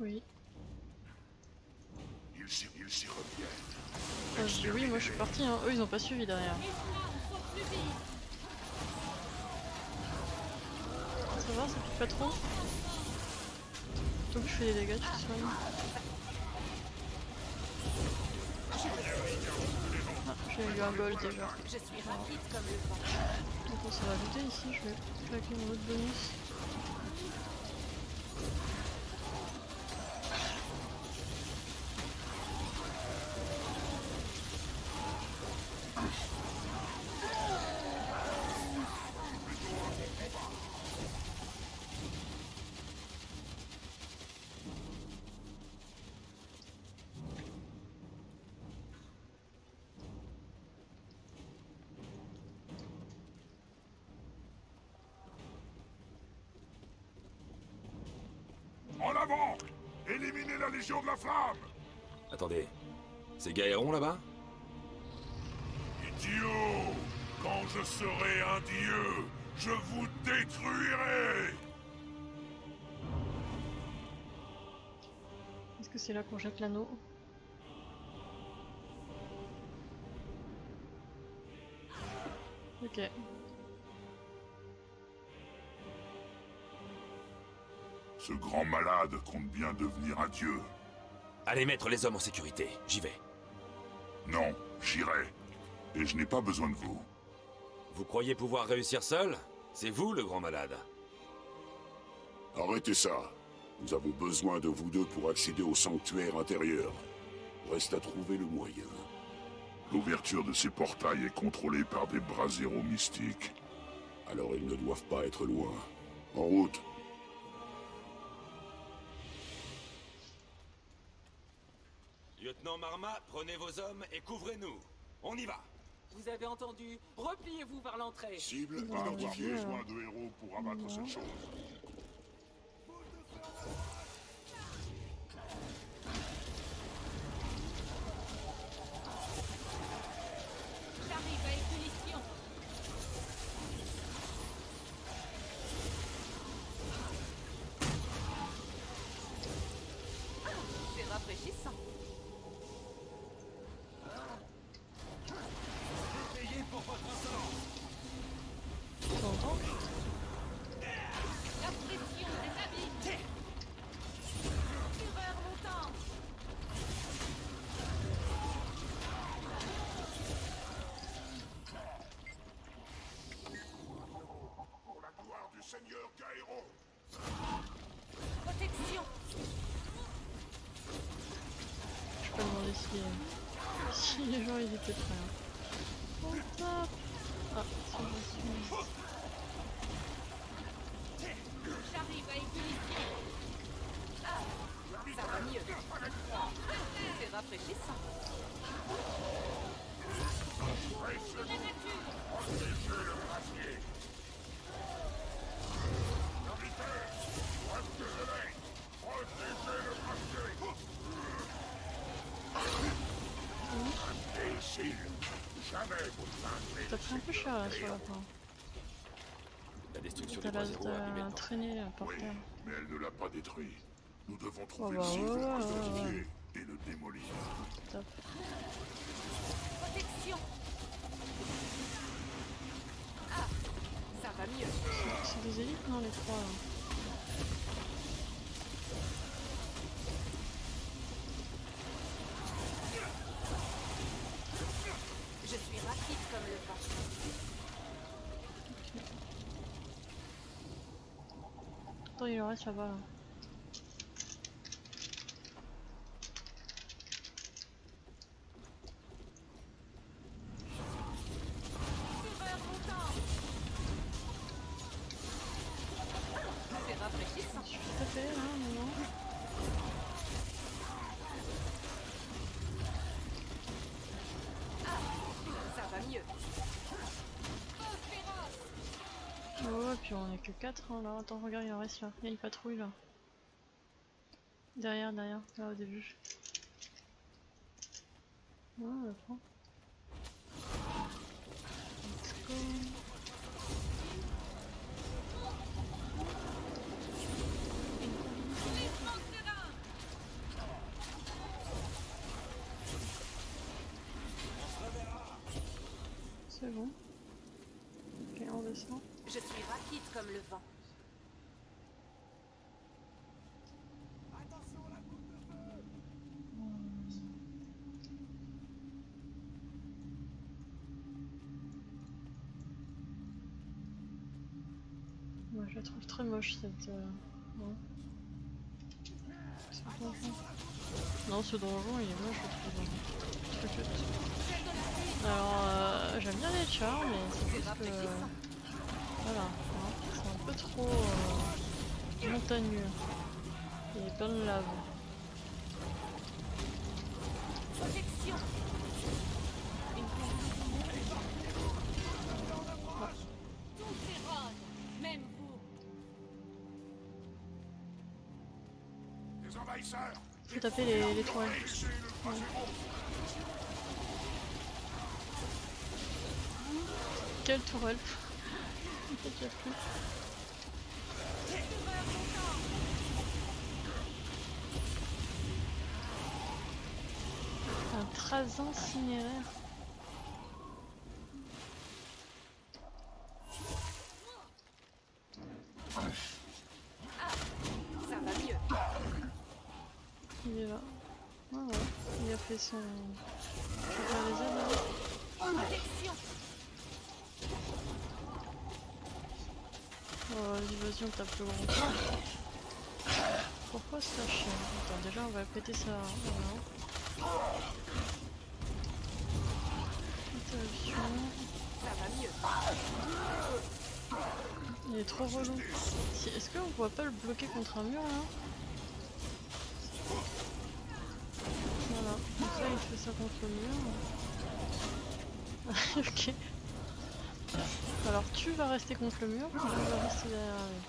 Oui. Ils ils reviennent. Je dis oui, moi je suis parti, hein. eux ils ont pas suivi derrière. Ça pique pas trop que je fais des dégâts, tu te soignes. Ah, j'ai eu un gold déjà. Je suis rapide comme le vent. Donc on s'est rajouté ici, je vais claquer mon autre bonus. En avant De la Flamme Attendez. C'est Gaëron là-bas? Idiot Quand je serai un dieu, je vous détruirai Est-ce que c'est là qu'on jette l'anneau Ok. Ce grand malade compte bien devenir un dieu. Allez mettre les hommes en sécurité. J'y vais. Non, j'irai. Et je n'ai pas besoin de vous. Vous croyez pouvoir réussir seul? C'est vous le grand malade. Arrêtez ça. Nous avons besoin de vous deux pour accéder au sanctuaire intérieur. Reste à trouver le moyen. L'ouverture de ces portails est contrôlée par des braséros mystiques. Alors ils ne doivent pas être loin. En route. Lieutenant Marma, prenez vos hommes et couvrez-nous. On y va Vous avez entendu Repliez-vous vers l'entrée. Cible identifiée. Besoin de héros pour abattre cette chose. Si, si les gens ils étaient prêts. hein. On tape Ah, suis... J'arrive à. Ah, ça va mieux. C'est rafraîchissant. La nature. Protégez le brasier. Serviteur, protégez-les. Protégez le brasier. Imbécile. Jamais vous ne pris un peu cher là sur la fin. La destruction la Brasero a traîné par Oui, terre. mais elle ne l'a pas détruit. Nous devons trouver bah, le site ouais, de ouais, et le démolir. Top. Protection. Ah, ça va mieux. C'est des élites non les trois là Je suis rapide comme le vent. Attends il reste là-bas là. Que 4 hein, là. Attends, regarde, il en reste là. Il y a une patrouille là. Derrière, derrière, là au début. Ouais, on va prendre. Let's go. C'est bon. Ok, on descend. Je suis rapide comme le vent. Moi je la trouve très moche cette. euh, Non. Ce donjon. Non, ce donjon il est moche, je trouve. hein. Alors, euh, j'aime bien les chars, mais c'est juste que. Voilà, c'est un peu trop euh, montagneux. Et plein de lave. Protection même vous. Les envahisseurs Faut taper les, les tourelles. Ouais. Quelle tourelle Un trasan cinéraire. Ça va mieux. Il est là. Ah ouais, il a fait son. Je vais faire les aides là. Protection Grand. Pourquoi ça chien Attends, déjà on va péter ça. Interruption. Ça va mieux. Il est trop relou. Est-ce qu'on pourrait pas le bloquer contre un mur là Voilà, comme ça il fait ça contre le mur. ok. Alors tu vas rester contre le mur, je vais rester derrière lui.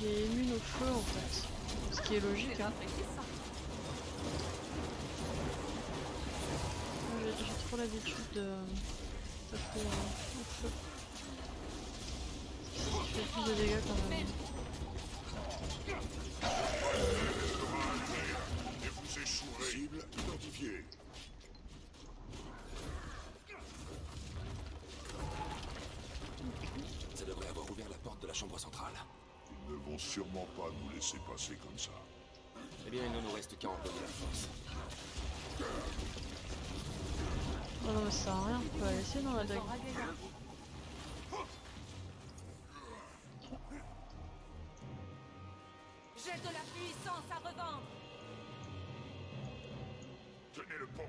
Il est immune au feu en fait. Ce qui est logique hein. J'ai trop l'habitude de taper euh, au feu. Ça fait plus de dégâts quand même. Cible identifiée. Ça devrait avoir ouvert la porte de la chambre centrale. Ils ne vont sûrement pas nous laisser passer comme ça. Eh bien, il ne nous reste qu'à employer la force. Non, non, mais ça sert à rien, on peut la laisser dans la dague. J'ai de la puissance à revendre. Tenez le pont.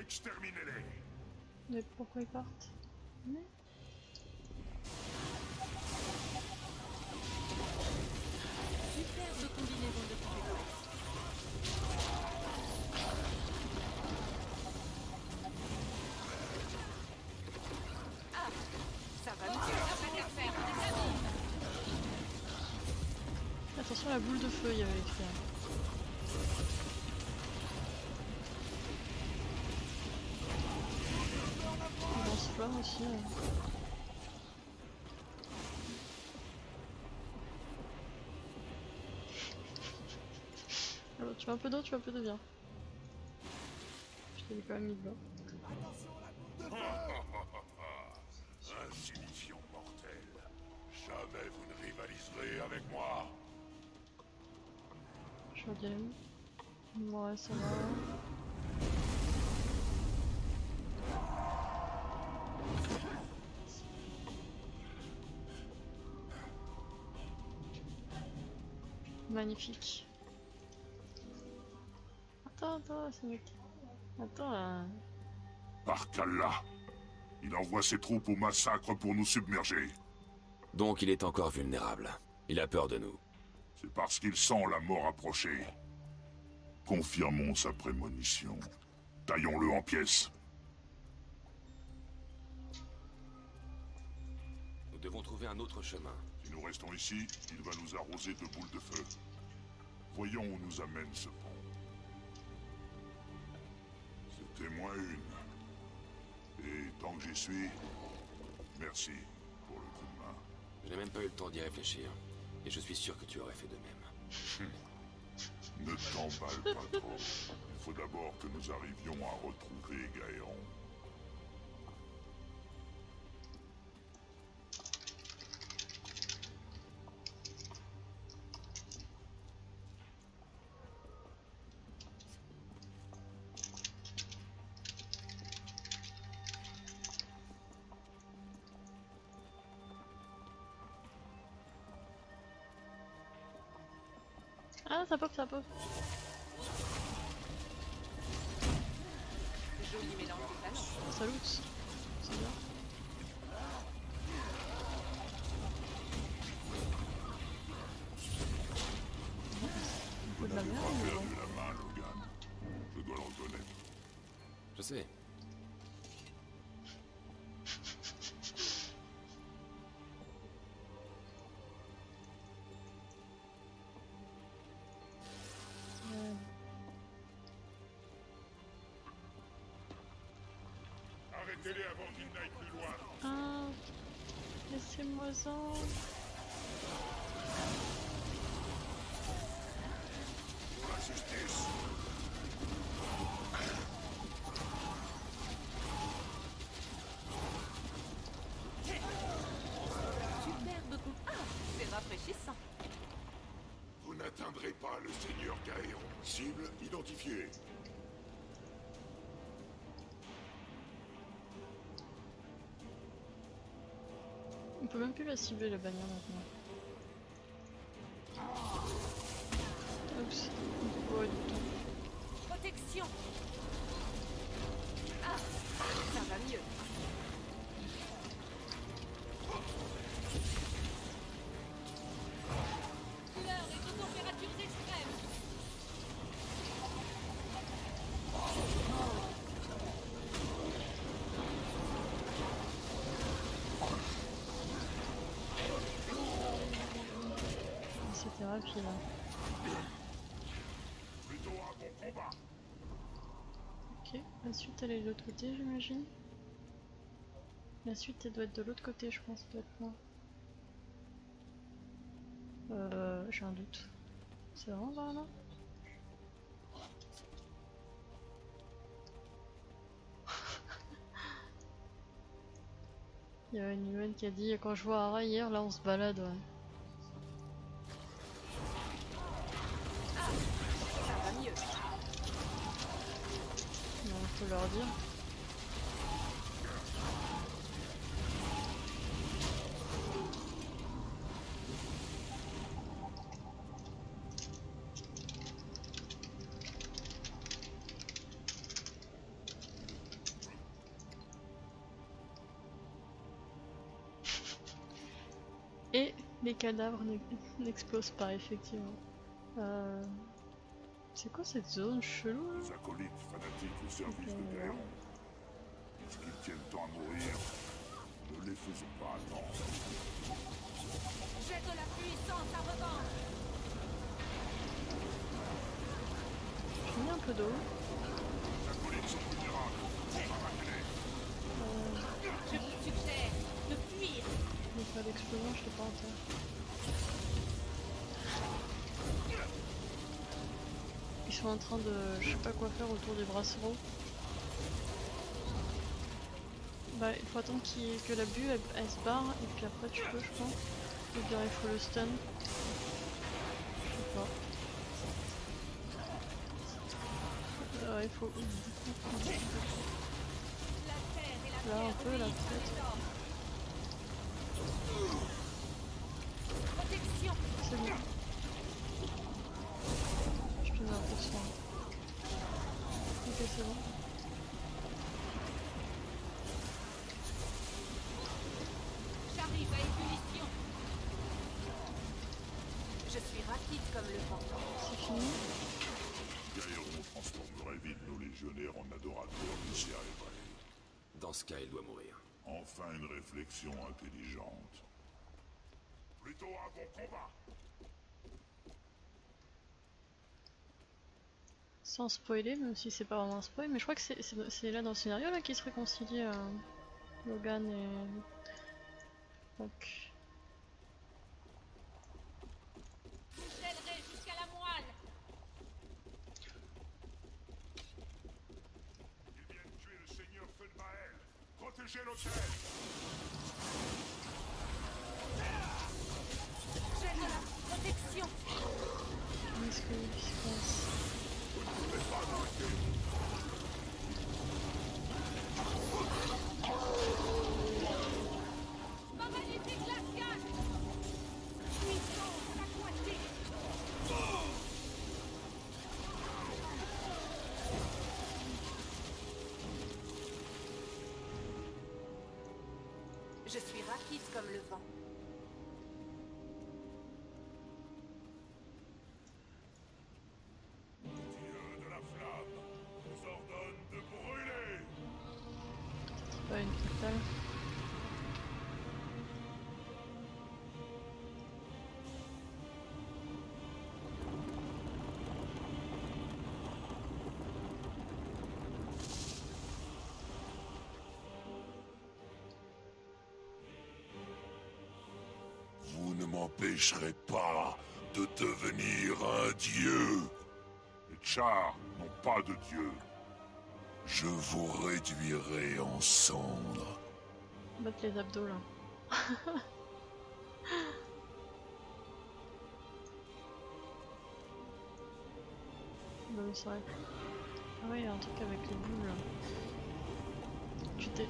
Exterminez-les. Mais pourquoi ils partent? Mais... Superbe combinaison de compétences. Ah, ça va mieux. Ça va bien faire. Attention à la boule de feu, il y avait écrit. Il lance-flamme aussi. hein. Alors, tu veux un peu d'eau, tu veux un peu de viens. Je t'avais quand même mis de Ouais, ça va. Magnifique. Attends, attends, c'est mec. Attends là. Par qu'Allah. Il envoie ses troupes au massacre pour nous submerger. Donc, il est encore vulnérable. Il a peur de nous. C'est parce qu'il sent la mort approcher. Confirmons sa prémonition. Taillons-le en pièces. devons trouver un autre chemin. Si nous restons ici, il va nous arroser de boules de feu. Voyons où nous amène ce pont. C'était moins une. Et tant que j'y suis, merci pour le coup de main. Je n'ai même pas eu le temps d'y réfléchir. Et je suis sûr que tu aurais fait de même. Ne t'emballe pas trop. Il faut d'abord que nous arrivions à retrouver Gaëron. Ah, ça pop, ça pop. Joli mélange de talents. Ça loot. C'est bien. Arrêtez-les avant qu'ils n'aillent plus loin. Ah, laissez-moi-en. Pour la justice. Superbe coup. Ah, c'est rafraîchissant. Vous n'atteindrez pas le seigneur Gaëron. Cible identifiée. Peut même plus la cibler la bagnole maintenant. La suite elle est de l'autre côté j'imagine. La suite elle doit être de l'autre côté je pense, là. Euh, j'ai un doute. C'est vraiment par là? Il y a une humaine qui a dit quand je vois Ara hier là on se balade ouais. Les cadavres n'ex- n'explosent pas effectivement. Euh... C'est quoi cette zone chelou Les acolytes fanatiques au service de Ok. Gaëron. Puisqu'ils tiennent tant à mourir, ne les faisons pas attendre. Jette de la puissance à revanche. J'ai mis un peu d'eau. Les acolytes sont vulnérables. Euh, Je vous suggère de fuir. Mais pas d'explosion, je l'ai pas en terre. Ils sont en train de je sais pas quoi faire autour des brasseros. Bah il faut attendre que la bulle elle, elle se barre et puis après tu peux je pense. Ou bien il faut le stun. Je sais pas. Euh, il faut beaucoup, beaucoup, beaucoup. Là un peu là peut-être. Protection. C'est bon. Je te mets un peu de soin. Ok, c'est bon. J'arrive à ébullition. Je suis rapide comme le vent. C'est fini. Gaëron transformerait vite nos légionnaires en adorateurs du vrai. Dans ce cas, il doit mourir. Une réflexion intelligente. Plutôt un bon combat. Sans spoiler, même si c'est pas vraiment un spoil, mais je crois que c'est- là dans le scénario là qu'ils se réconcilient euh, Logan et. Donc. Appreciate 10. Je suis rapide comme le vent. Ne m'empêcherez pas de devenir un dieu. Les chars n'ont pas de dieu. Je vous réduirai en cendres. Battre les abdos là. Bah oui, c'est vrai. Ah ouais, il y a un truc avec les boules là. T'es. Ouais.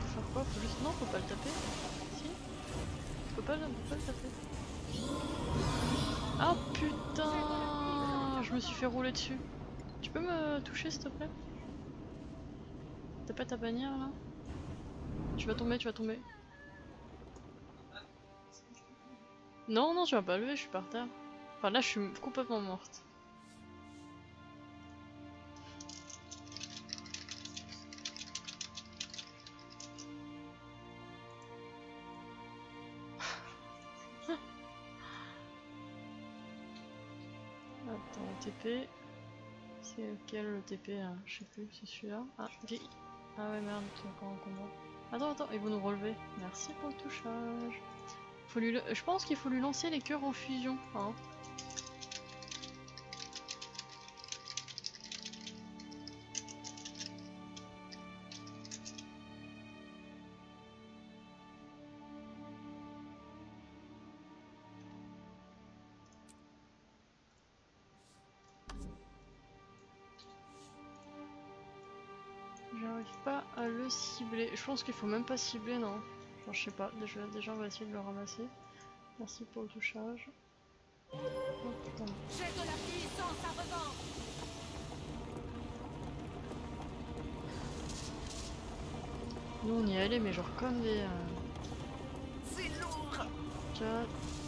Faut faire quoi? Faut juste. Non, faut pas le taper. Ah putain Je me suis fait rouler dessus. Tu peux me toucher s'il te plaît? T'as pas ta bannière là? Tu vas tomber, tu vas tomber. Non, non, tu vas pas lever, je suis par terre. Enfin là, je suis complètement morte. C'est lequel le TP là Je sais plus, c'est celui-là. Ah, ok. Ah ouais, merde, es encore en combat. Attends, attends, ils vont nous relever. Merci pour le touchage. Faut lui... Je pense qu'il faut lui lancer les cœurs en fusion. Hein. Je pense qu'il faut même pas cibler, non. Je sais pas. Déjà, déjà, on va essayer de le ramasser. Merci pour le touchage. Oh putain. J'ai de la puissance à revendre. Nous, on y est allé, mais genre comme des. euh, C'est lourd. Tu vois,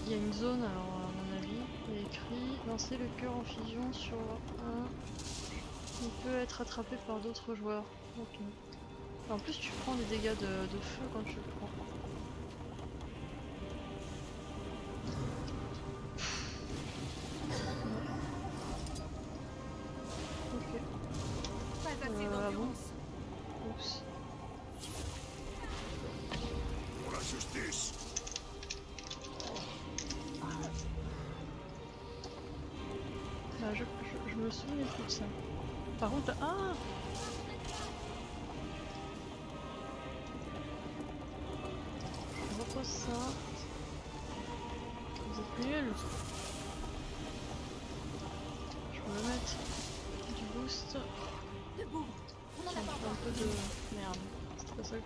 il y a une zone, alors à mon avis, il y a écrit lancer le cœur en fusion sur un. Il peut être attrapé par d'autres joueurs. Ok. En plus, tu prends des dégâts de, feu quand tu le prends.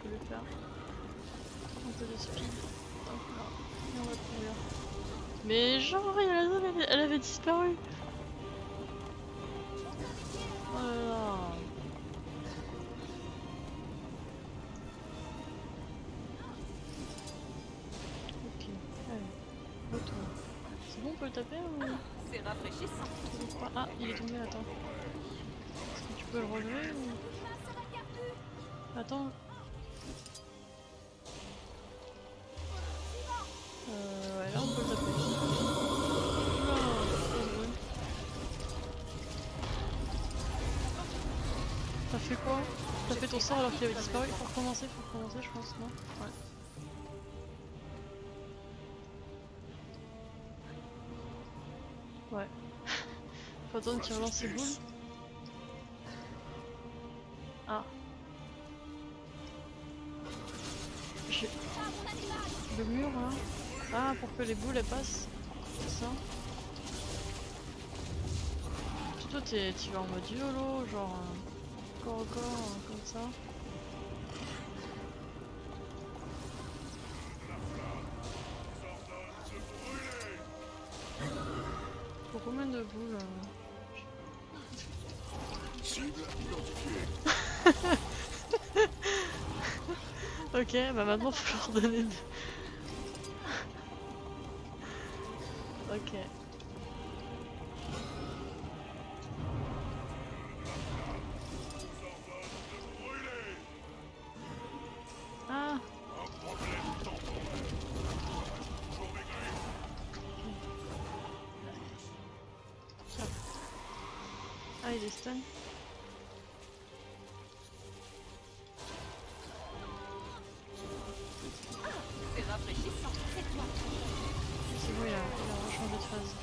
Je voulais faire. Un peu de speed. Hop là. On va courir. Mais genre, elle, elle avait disparu. Fait ton sort alors qu'il avait disparu Faut recommencer, faut recommencer je pense, non Ouais. Ouais. Faut attendre qu'il relance ses boules. Ah. J'ai... Le mur là Ah, pour que les boules elles passent. C'est ça Toi t'es- tu vas en mode YOLO, genre... euh, corps ça. Pour combien de boules euh Cible identifiée. Ok, bah maintenant faut leur donner Ah, il est stun. C'est rafraîchissant. C'est toi. C'est bon, il a, il a rechangé de phase.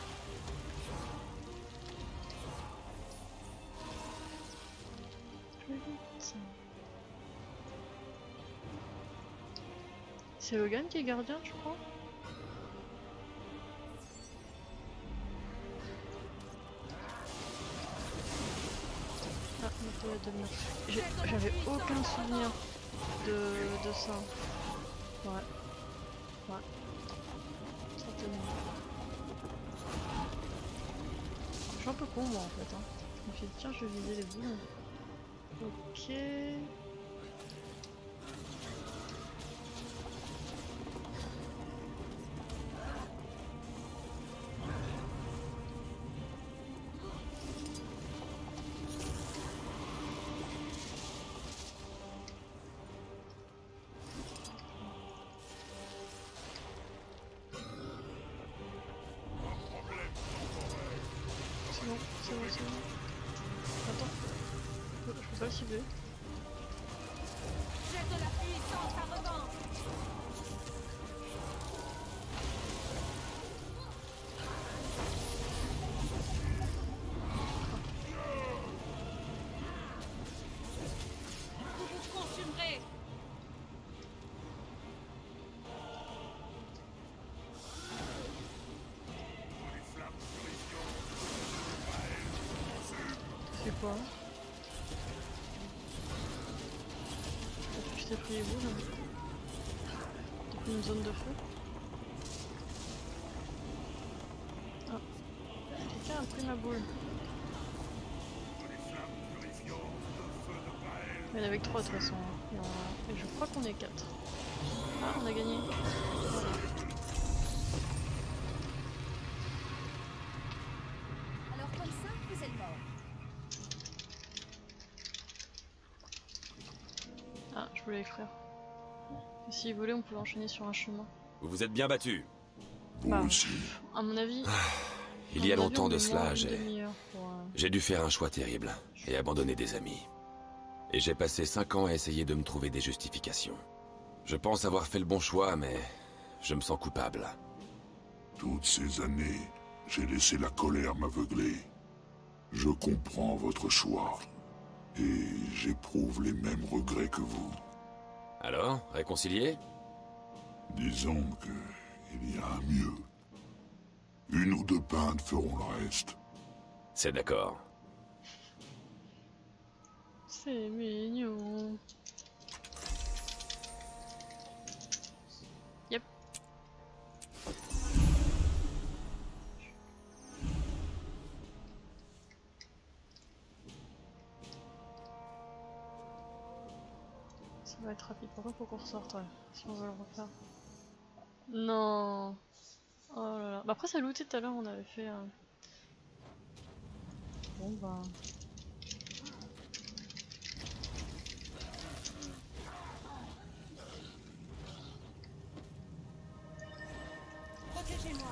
C'est Logan qui est gardien, je crois J'avais aucun souvenir de, de ça. Ouais. Ouais. Certainement. Je suis un peu con moi en fait. Hein. Je me suis dit tiens je vais viser les boules. Ok. Attends. Je peux pas le cibler. Quoi Je t'ai pris les boules. T'as pris une zone de feu. Ah. Quelqu'un a pris ma boule. Il y en avait que 3 de toute façon. hein. Et, je crois qu'on est 4. Ah, on a gagné. Alors comme ça, vous êtes mort. Ah, je voulais écrire. Et S'il on pouvait enchaîner sur un chemin. Vous vous êtes bien battu. Vous Bah, aussi. À mon avis. Il y a longtemps on de cela, j'ai euh, j'ai dû faire un choix terrible et abandonner des amis. Et j'ai passé cinq ans à essayer de me trouver des justifications. Je pense avoir fait le bon choix, mais je me sens coupable. Toutes ces années, j'ai laissé la colère m'aveugler. Je comprends votre choix. Et j'éprouve les mêmes regrets que vous. Alors, réconcilié Disons que il y a un mieux. Une ou deux pintes feront le reste. C'est d'accord. C'est mignon. Va être rapide. Pourquoi faut qu'on ressorte ouais, si on veut le refaire Non. Oh là là. Bah après ça looté tout à l'heure on avait fait un... Bon bah... Protégez-moi.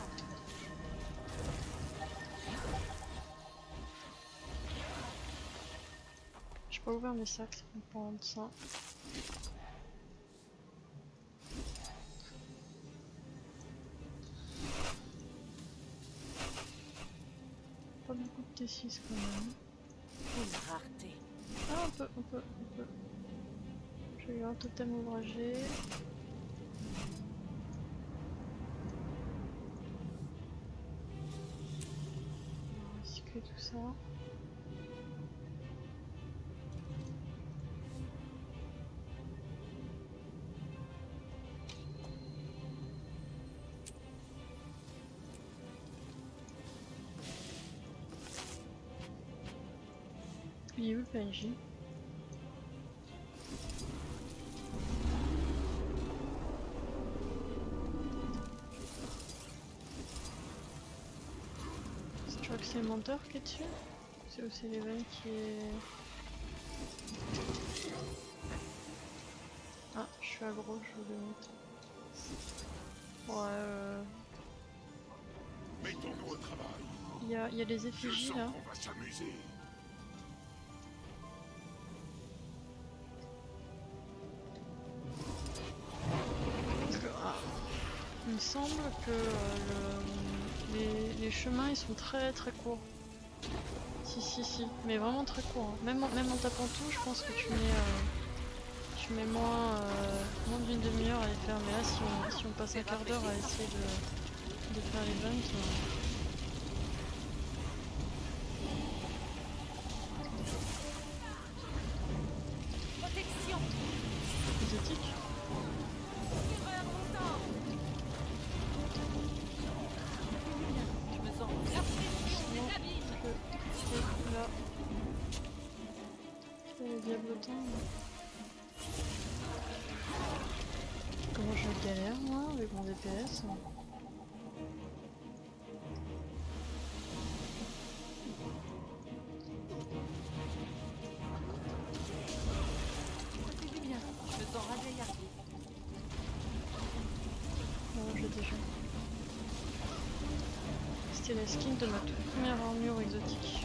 Je pas ouvert mes sacs, me prend ça. Pas beaucoup de T6 quand même. Rareté. Ah, on peut, on peut, on peut. J'ai eu un totem ouvragé. On va recycler tout ça. Il est où le PNJ Je crois que c'est le menteur qui est dessus C'est aussi l'Even qui est... Ah, je suis aggro, je vais le mettre. Ouais, euh... Mettons-nous au travail. Il y a, y a des effigies là. qu'on va s'amuser. Semble que euh, le- les, les chemins ils sont très très courts. Si si si, mais vraiment très courts. hein. Même, en, même en tapant tout, je pense que tu mets, euh, tu mets moins, euh, moins d'une demi-heure à les faire. Mais là, si on, si on passe un quart d'heure à essayer de, de faire les ventes, C'était la skin de ma toute première armure exotique.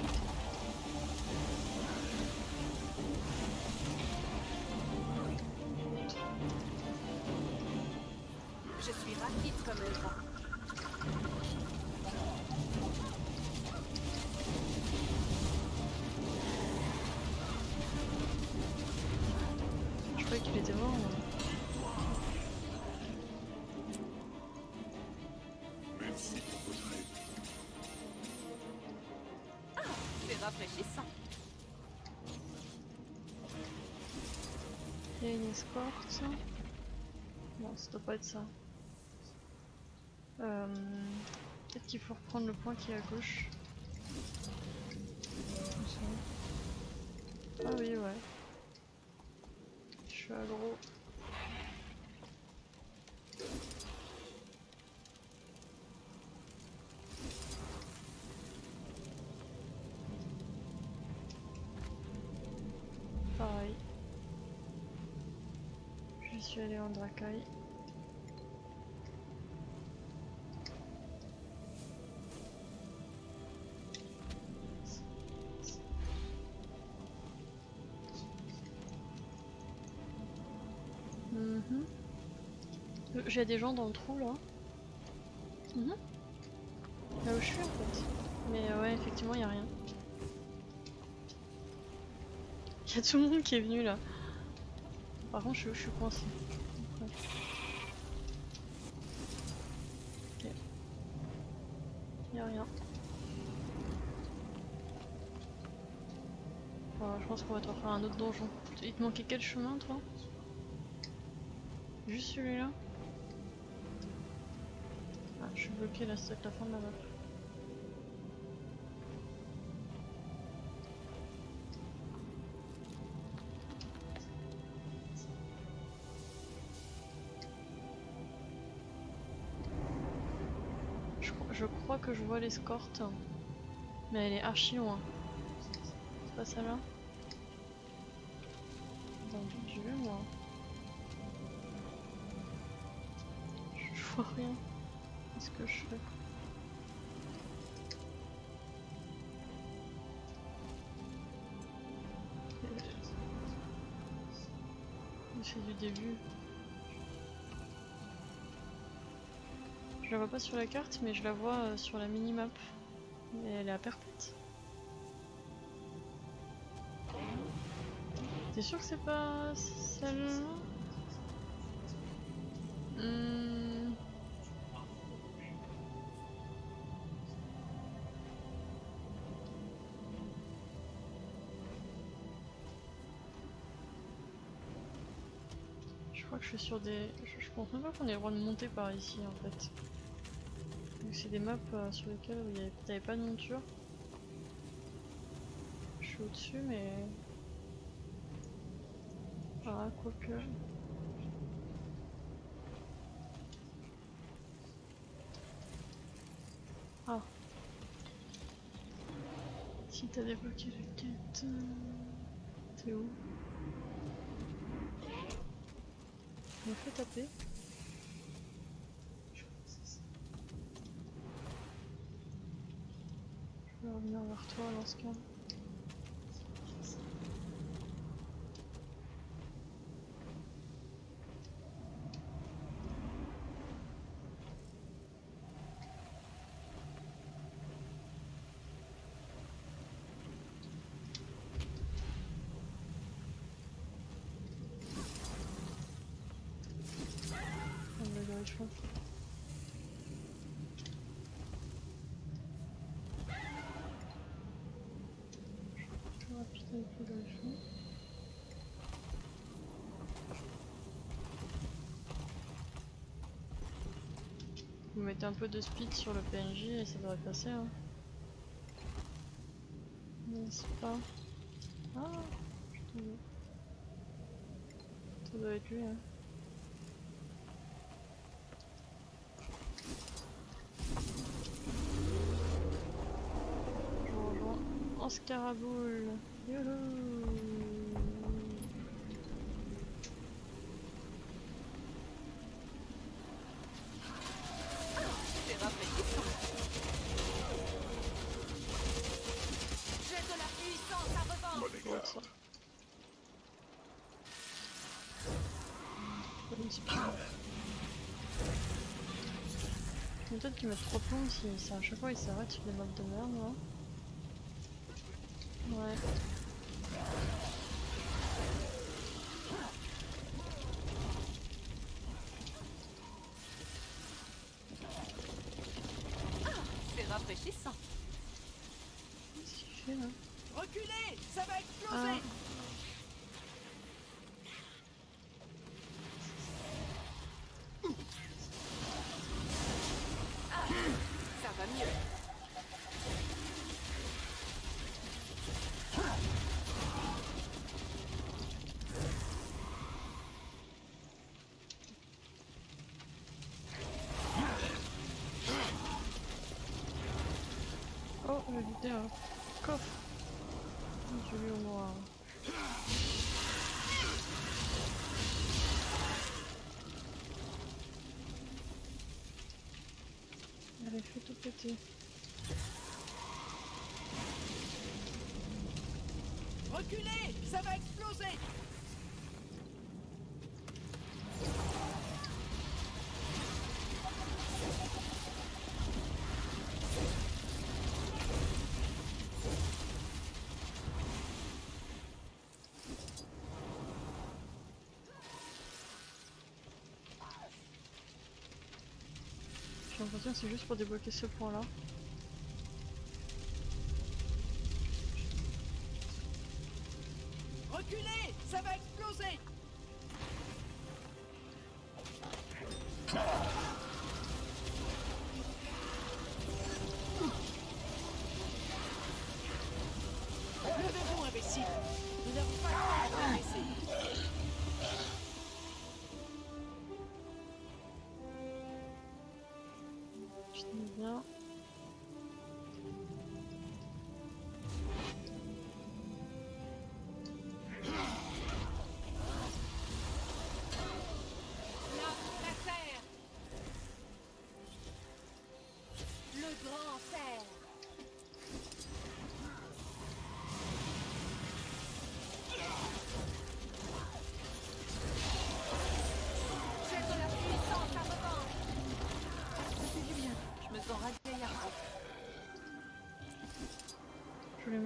Une escorte. Non, ça doit pas être ça. Euh, Peut-être qu'il faut reprendre le point qui est à gauche. Suis allé en Drakai. Euh, J'ai des gens dans le trou là. Mhm. Là où je suis en fait. Mais euh, ouais, effectivement, il a rien. Il y a tout le monde qui est venu là. Par contre, je, suis coincé. Ok. Y a rien. Bon, je pense qu'on va te refaire un autre donjon. Il te manquait quel chemin, toi? Juste celui-là? Ah, je suis bloqué là, c'est la fin de la map. Que je vois l'escorte, mais elle est archi loin. C'est pas celle-là Dans le Dieu, moi. Je, vois rien. Qu'est-ce que je fais c'est du début la vois pas sur la carte, mais je la vois euh, sur la minimap. Et elle est à perpète. T'es sûr que c'est pas celle-là? Hmm. Je crois que je suis sur des... Je, je pense même pas qu'on ait le droit de monter par ici en fait. C'est des maps euh, sur lesquelles il y avait- t'avais pas de monture. Je suis au-dessus mais... Ah, quoique... Ah. Si t'as débloqué la quête... T'es où? Je me fais taper. Je crois que c'est ça. Je vais revenir vers toi dans ce cas. On va aller vérifier. Plus rapide avec le Vous mettez un peu de speed sur le PNJ et ça devrait passer. Hein. N'est-ce pas? Ah. Ça doit être lui. Hein. Je rejoins en scaraboule. Peut-être qu'ils mettent trop plombs si à chaque fois ils s'arrêtent sur des mobs de merde. Ouais. C'est rafraîchissant. Qu'est-ce qu'il fait là Reculez Ça va Ah. exploser Ah, Ça va mieux. Vidé un coffre. J'ai lu au noir. Elle est fait tout péter. Reculez Ça va exploser C'est juste pour débloquer ce point là. Je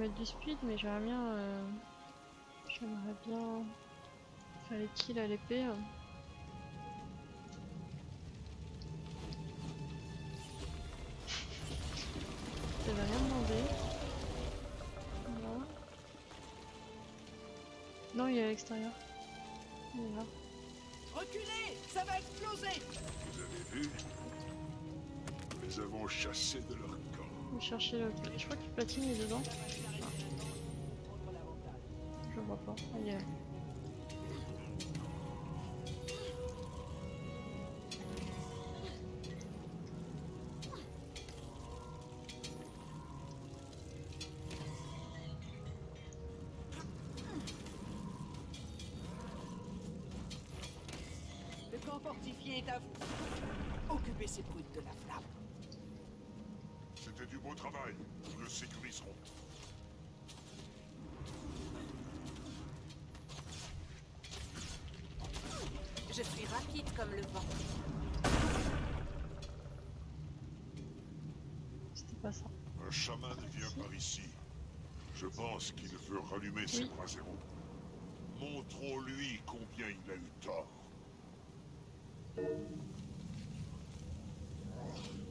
mettre du speed, mais j'aimerais bien. euh, J'aimerais bien faire les kills à l'épée. euh. T'avais rien demandé. Voilà. Non, il est à l'extérieur. Il est là. Reculez Ça va exploser Vous avez vu? Nous les avons chassés de leur Je crois que le platine est dedans. Je vois pas. Ah. Veut rallumer ses Oui. braséros. Montrons-lui combien il a eu tort.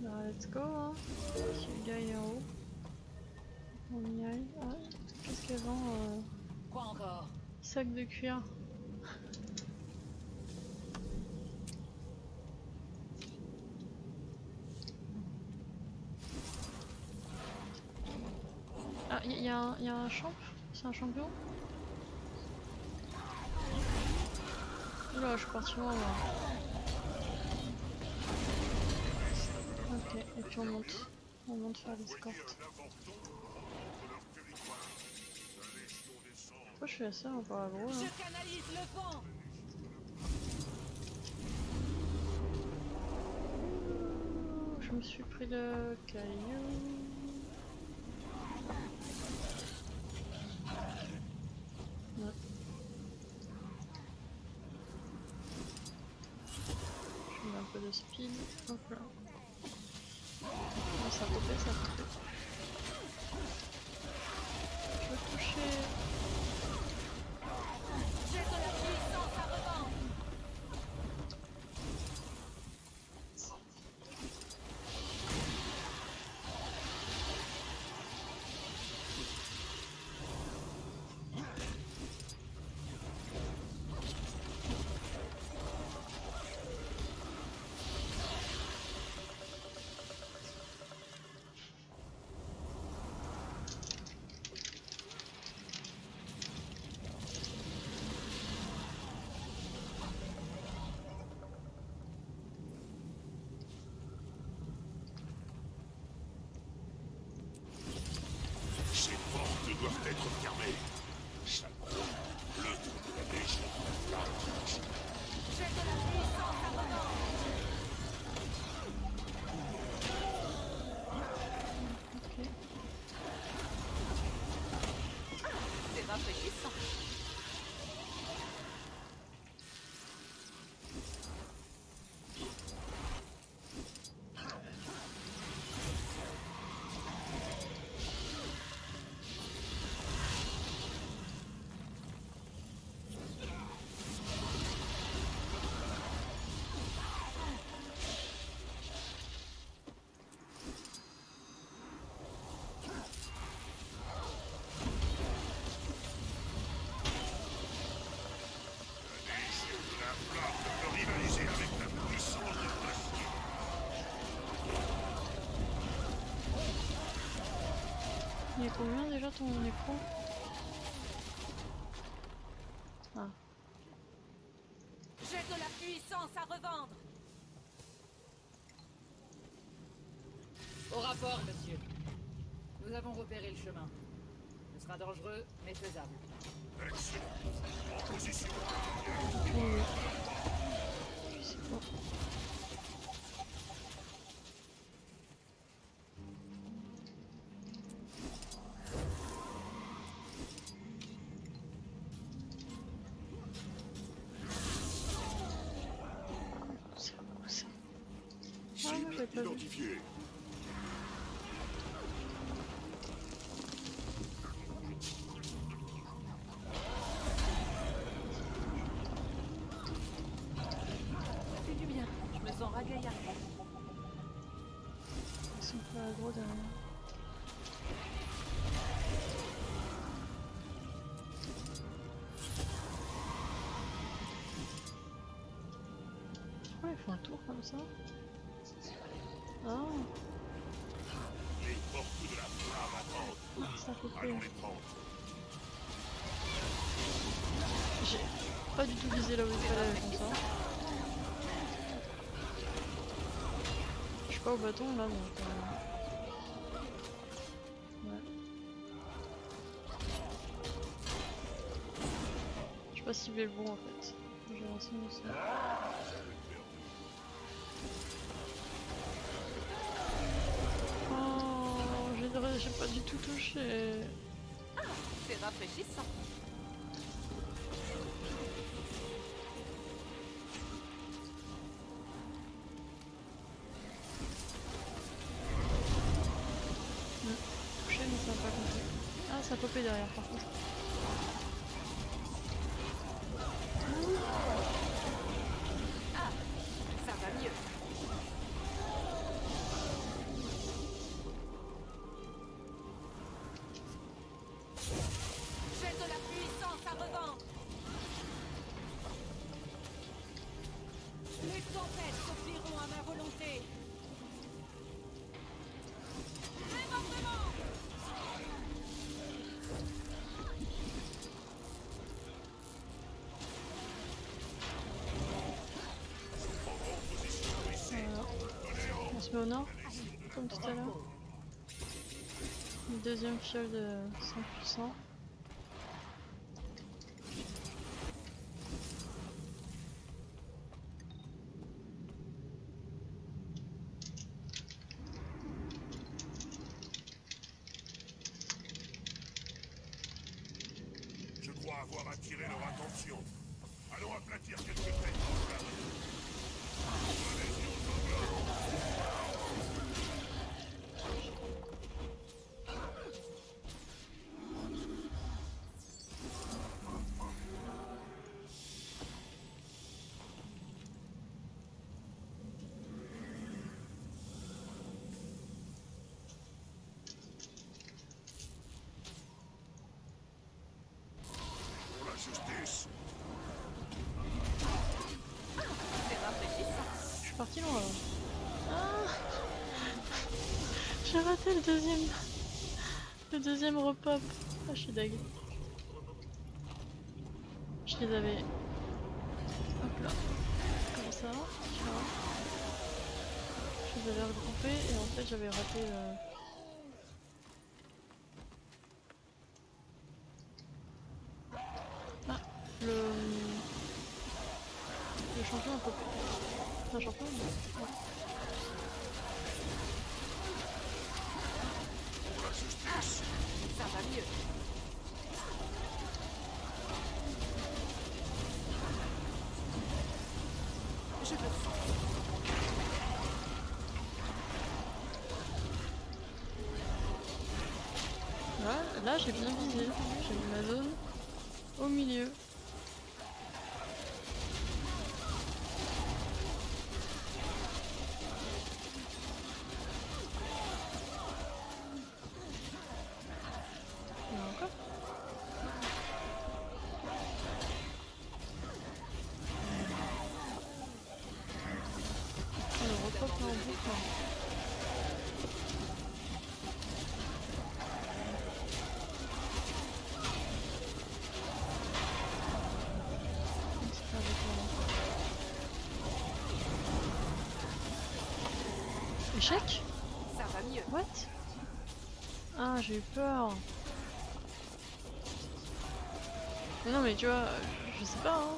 Alors, let's go. Hein. Si le gars est en haut. On y aille. Ah, Qu'est-ce qu'elle vend euh, Quoi encore? Sac de cuir. Ah, il y a un champ? C'est un champion Oula, je suis parti loin là. Ok, et puis on monte. On monte faire l'escorte. Pourquoi je suis seule encore gros là Je canalise le vent Je me suis pris le caillou. Il est combien déjà ton écran Ah, J'ai de la puissance à revendre. Au rapport, monsieur. Nous avons repéré le chemin. Ce sera dangereux, mais faisable. Ah, là où il comme ça. Je suis pas au bâton là donc. euh, Ouais. Je sais pas cibler le bon en fait. J'ai lancé une aussi. Oh, j'ai pas du tout touché. C'est rafraîchissant. Ah ça a popé On se met au nord, comme tout à l'heure. Deuxième fiole de 100%. Je crois avoir attiré leur attention. Allons aplatir quelques têtes en flamme. Allez-y aux sanglots. Pour la Je suis parti loin là. Ah J'ai raté le deuxième. Le deuxième repop. Ah, je suis deg. Je les avais. Hop là. Comme ça. Je les avais regroupés et en fait j'avais raté. Ah, le. Le champion a popé. Un champion ouais. Pour la justice. Ça va mieux. Je le sens. Là, là j'ai bien visé. J'ai mis ma zone au milieu. Encore Ah, le là en boucle. Échec Ça va mieux. What? Ah, j'ai eu peur. Mais non, mais tu vois, je sais pas. Hein.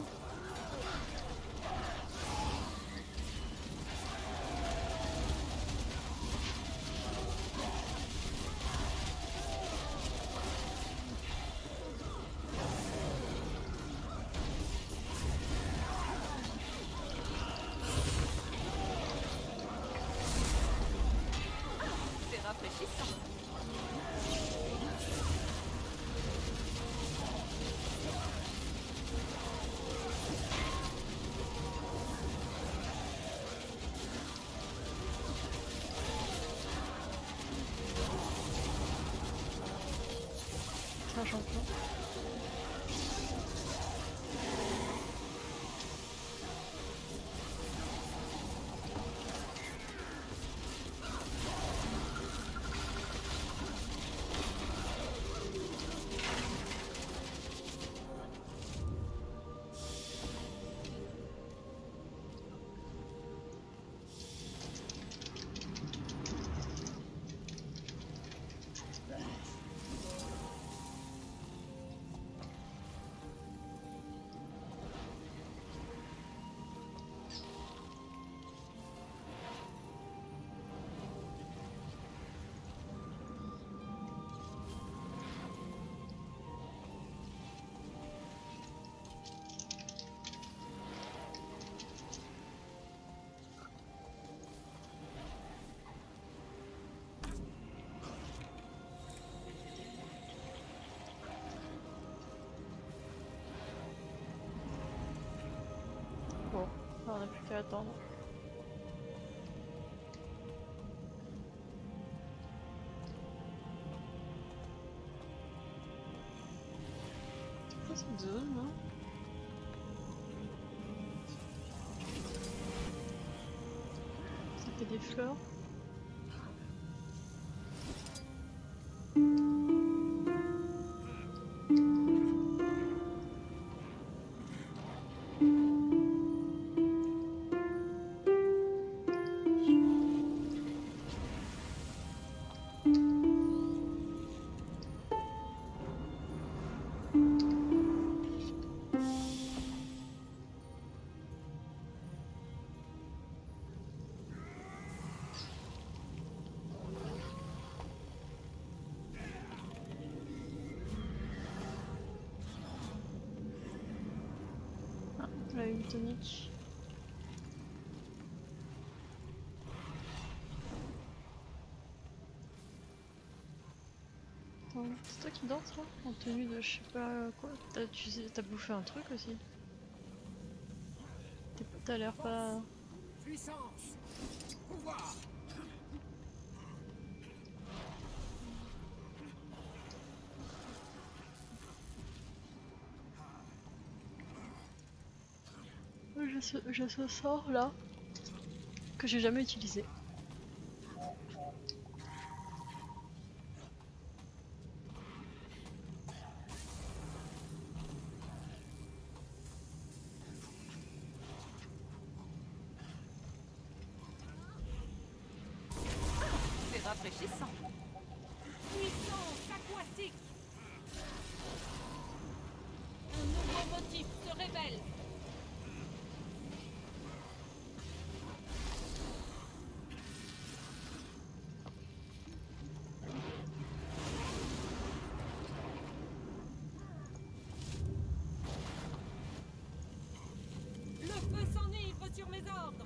C'est un on n'a plus qu'à attendre. C'est une zone, hein Ça fait des fleurs. Tonique. C'est toi qui dors toi En tenue de je sais pas quoi T'as tu sais- bouffé un truc aussi T'as l'air pas... J'ai ce sort là que j'ai jamais utilisé. C'est rafraîchissant. Puissance aquatique Un nouveau motif se révèle Le feu s'enivre sur mes ordres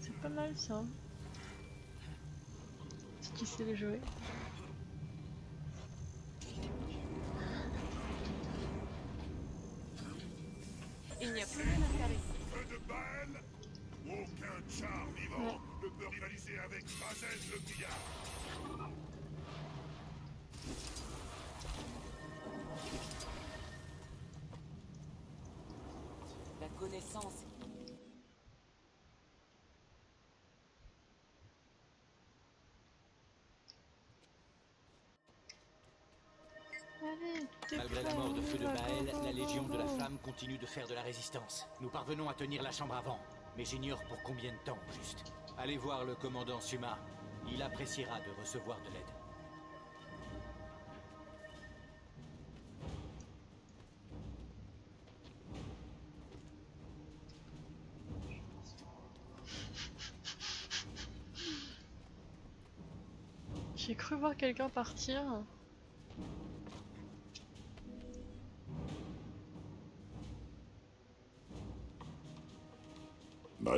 C'est pas mal ça. Si tu sais les jouer. Il n'y a plus rien à faire ici. Feu de Baal Aucun char vivant ne peut rivaliser avec Razel le billard. La connaissance. Allez, t'es Malgré prêt, la mort de on y Feu de Baël, la Légion de la. Flamme continue de faire de la résistance. Nous parvenons à tenir la chambre avant, mais j'ignore pour combien de temps, juste. Allez voir le commandant Suma. Il appréciera de recevoir de l'aide. J'ai cru voir quelqu'un partir.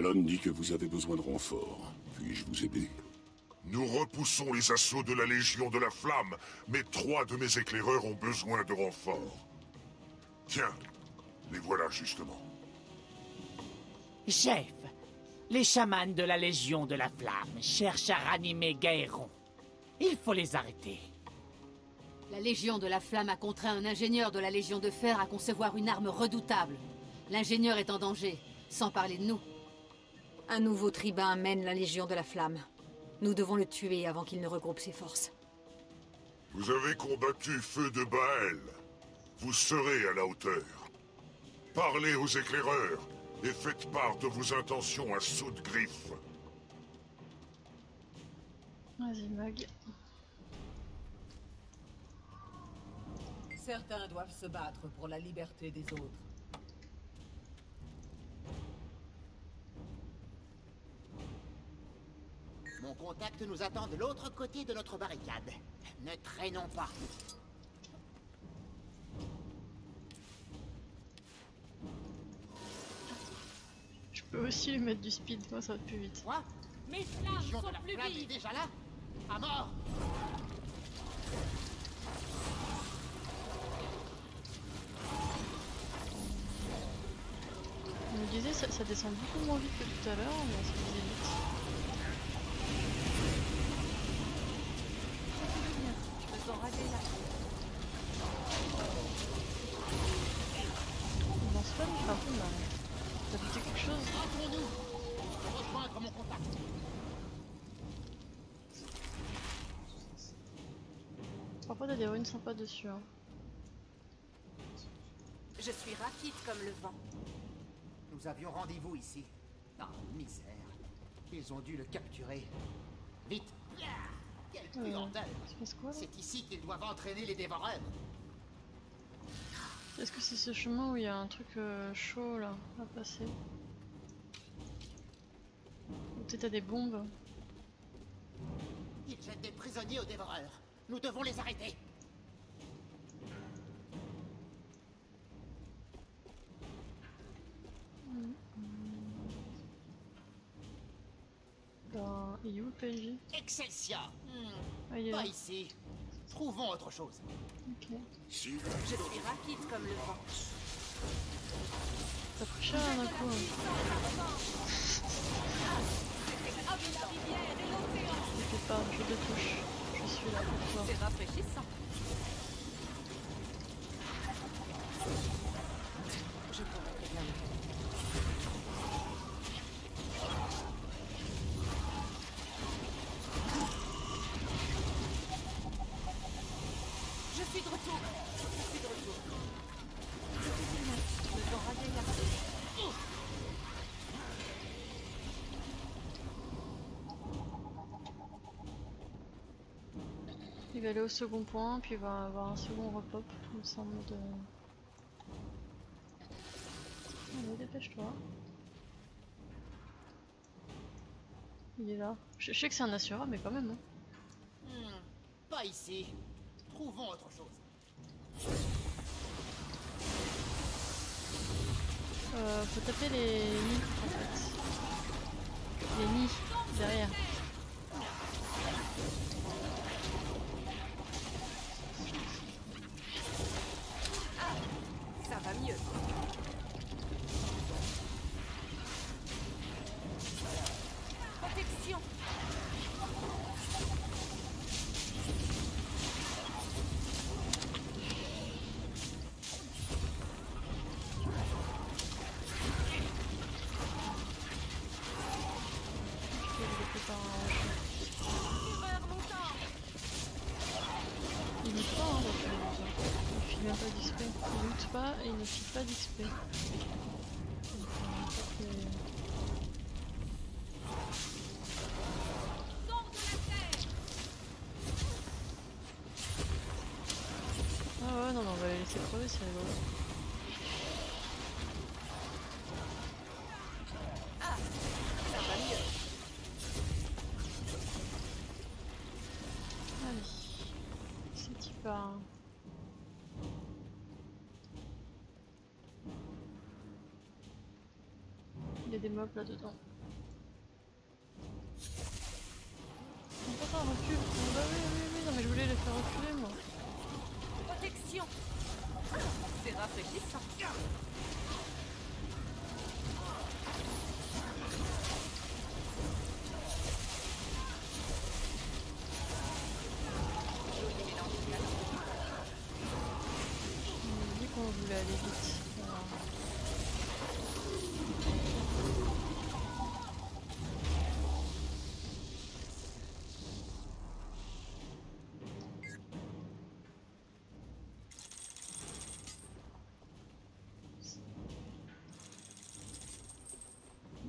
Malone dit que vous avez besoin de renfort. Puis-je vous aider? Nous repoussons les assauts de la Légion de la Flamme, mais trois de mes éclaireurs ont besoin de renfort. Tiens, les voilà justement. Chef, les chamans de la Légion de la Flamme cherchent à ranimer Gaëron. Il faut les arrêter. La Légion de la Flamme a contraint un ingénieur de la Légion de Fer à concevoir une arme redoutable. L'ingénieur est en danger, sans parler de nous. Un nouveau tribun mène la Légion de la Flamme. Nous devons le tuer avant qu'il ne regroupe ses forces. Vous avez combattu Feu de Baal. Vous serez à la hauteur. Parlez aux éclaireurs et faites part de vos intentions à Soude Griffe. Vas-y, Mag. Certains doivent se battre pour la liberté des autres. Mon contact nous attend de l'autre côté de notre barricade. Ne traînons pas. Je peux aussi lui mettre du speed, moi ça va plus vite. Quoi? Mes flammes sont de la plus vives déjà là? À mort On me disait ça, ça descend beaucoup moins vite que tout à l'heure, mais ça faisait vite. Faisons rager la... Dans ce fun, il fait un peu mal. T'as buté quelque chose mon contact Parfois t'as des runes sympas dessus. Hein. Je suis rapide comme le vent. Nous avions rendez-vous ici. Ah, misère. Ils ont dû le capturer. Vite Quelle Euh, C'est ici qu'ils doivent entraîner les dévoreurs. Est-ce que c'est ce chemin où il y a un truc euh, chaud là à passer peut-être t'as des bombes Ils jettent des prisonniers aux dévoreurs. Nous devons les arrêter. Ben, il est où le Excelsior Est Pas ici. Trouvons autre chose. Ok. Je suis rapide comme le vent. T'as pris cher d'un coup. T'inquiète pas, je te touche. Je suis là pour toi. C'est rafraîchissant. Je pourrais très bien le faire. Je suis de retour. Je suis de retour. Je suis une Faisons rager la... Il va aller au second point, puis il va avoir un second repop, il me semble de... Allez, dépêche-toi. Il est là. Je, sais que c'est un Assura, mais quand même. Hein. Hmm, Pas ici. Trouvons autre chose. Euh, faut taper les nids en fait. Les nids derrière. Ça va mieux. Protection. Je vais le découper en rocher. Fureur montant. Il lutte pas, hein, donc euh, il file même pas d'XP. Il lutte ne file pas d'XP. Ah ouais, non, non, on va les laisser crever, c'est rigolo. Ça va mieux. Allez, c'est y part. Il y a des mobs là-dedans. Attends, recule. Ah bah oui, oui, oui, non mais je voulais les faire reculer moi. Protection. C'est rafraîchissant. On dit qu'on voulait aller vite.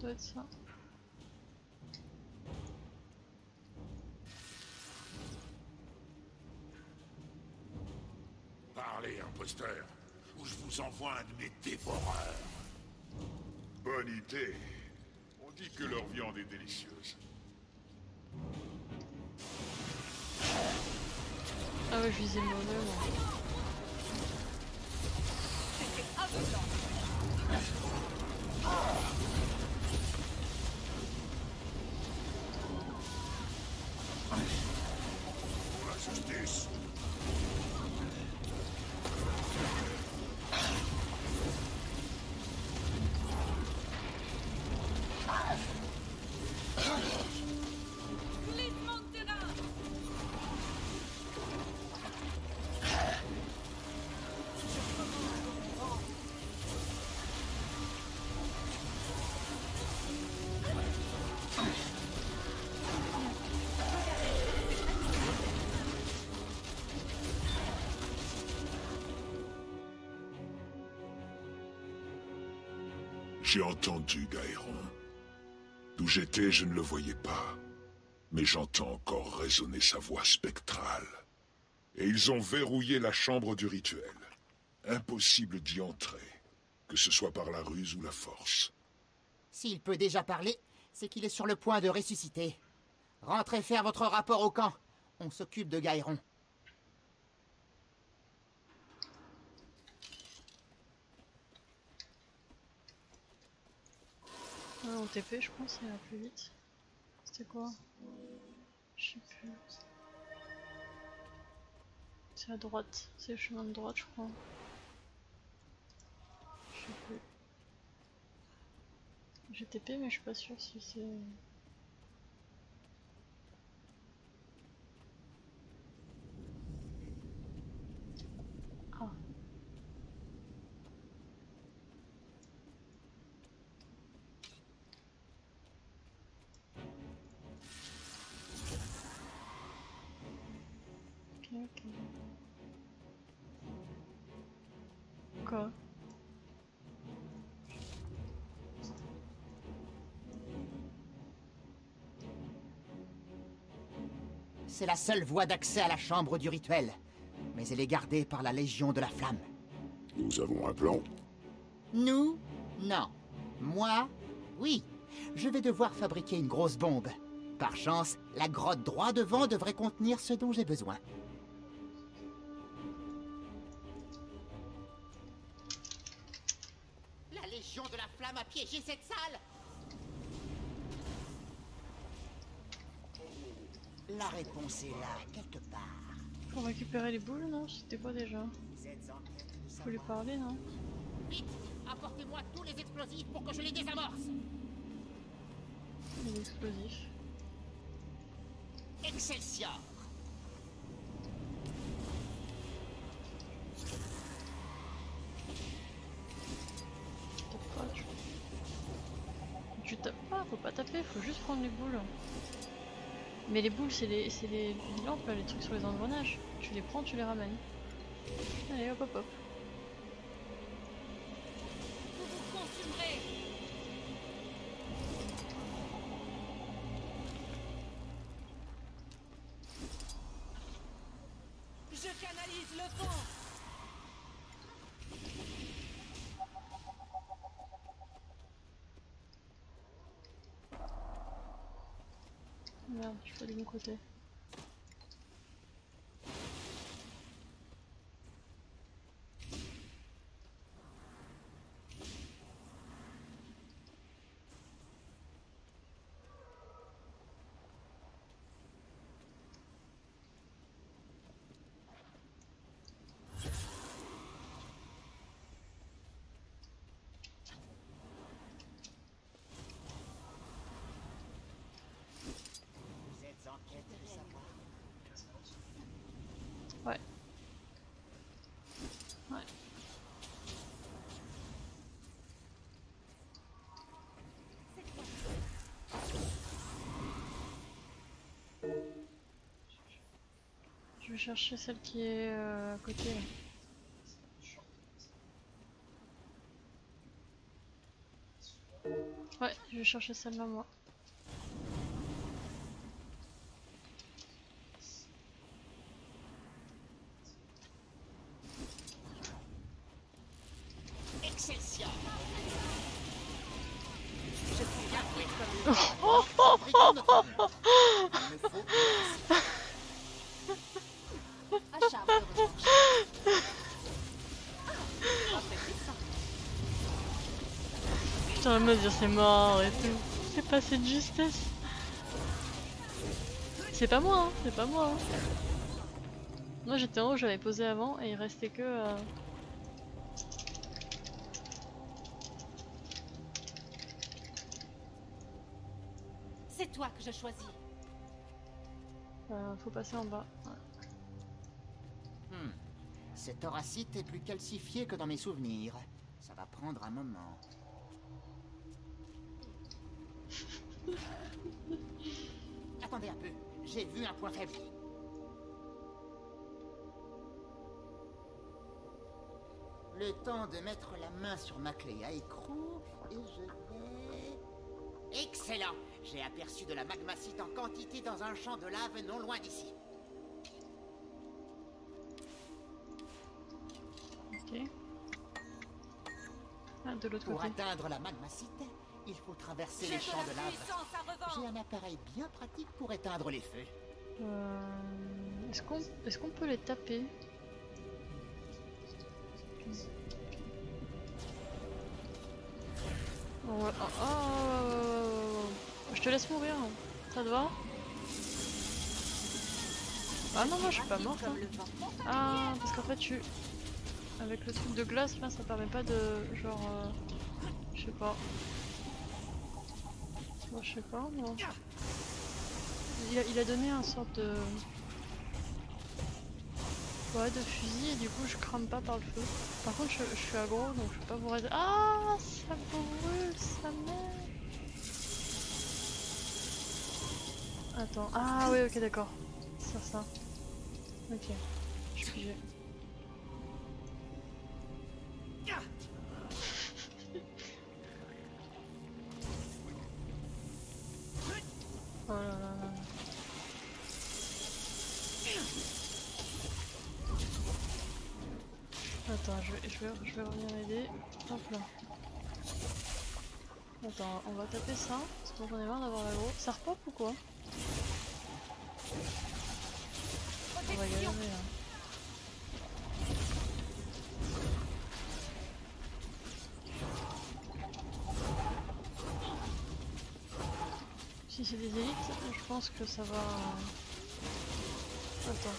Doit être ça. Parlez, imposteur, ou je vous envoie un de mes dévoreurs. Bonne idée. On dit que leur viande est délicieuse. Ah ouais, je visais le. C'était J'ai entendu Gaëron. D'où j'étais, je ne le voyais pas. Mais j'entends encore résonner sa voix spectrale. Et ils ont verrouillé la chambre du rituel. Impossible d'y entrer, que ce soit par la ruse ou la force. S'il peut déjà parler, c'est qu'il est sur le point de ressusciter. Rentrez faire votre rapport au camp. On s'occupe de Gaëron. Ouais, au TP, je pense, ça ira plus vite. C'était quoi? Je sais plus. C'est à droite, c'est le chemin de droite, je crois. Je sais plus. J'ai TP, mais je suis pas sûre si c'est. Ah. Ok, ok. Quoi C'est la seule voie d'accès à la chambre du rituel. Mais elle est gardée par la Légion de la Flamme. Nous avons un plan. Nous Non. Moi Oui. Je vais devoir fabriquer une grosse bombe. Par chance, la grotte droit devant devrait contenir ce dont j'ai besoin. Cette salle La réponse est là, quelque part. Pour récupérer les boules, non C'était quoi déjà Faut lui parler, non Vite Apportez-moi tous les explosifs pour que je les désamorce Les explosifs. Excelsior Tape pas, tu... tu tapes pas, faut juste prendre les boules. Mais les boules, c'est les, les, les lampes, là, les trucs sur les engrenages. Tu les prends, tu les ramènes. Allez, hop hop hop. Vous vous consumerez. Je canalise le vent. Merde, je suis pas du bon côté. Vous êtes en quête de savoir. Ouais. Ouais. Je vais chercher celle qui est euh, à côté. Ouais, je vais chercher celle-là moi. Excelsior Je suis bien fait comme Fabriquons notre bombe. Putain, me dire c'est mort et tout. C'est passé de justesse. C'est pas moi, hein, c'est pas moi. hein. Moi j'étais en haut, j'avais posé avant et il restait que. euh, C'est toi que je choisis. euh, faut passer en bas. Ouais. Hmm. Cet horacite est plus calcifié que dans mes souvenirs. Ça va prendre un moment. Attendez un peu, j'ai vu un point faible. Le temps de mettre la main sur ma clé à écrou et je vais... Excellent J'ai aperçu de la magmacite en quantité dans un champ de lave non loin d'ici. Ok. Ah, de l'autre Pour côté. atteindre la magmacite, il faut traverser les champs de lave. J'ai un appareil bien pratique pour éteindre les feux. Euh, Est-ce qu'on est qu'on peut les taper? Oh, ouais, oh, oh. Je te laisse mourir, hein. ça te va? Ah non, moi je suis pas morte. hein. Ah, parce qu'en fait, tu. Avec le truc de glace là, ça permet pas de. Genre. euh, Je sais pas. Moi, je sais pas, moi. Il a, il a donné un sorte de. Ouais, de fusil et du coup je crame pas par le feu. Par contre, je, je suis aggro donc je peux pas vous aider. Ah, ça brûle, sa mère. Attends, ah oui, ok, d'accord. Ça, ça. Ok, je suis. Hop là. Attends, on va taper ça, parce que j'en ai marre d'avoir l'aggro. Ça repop ou quoi On va galérer là. Si c'est des élites, je pense que ça va... Attends.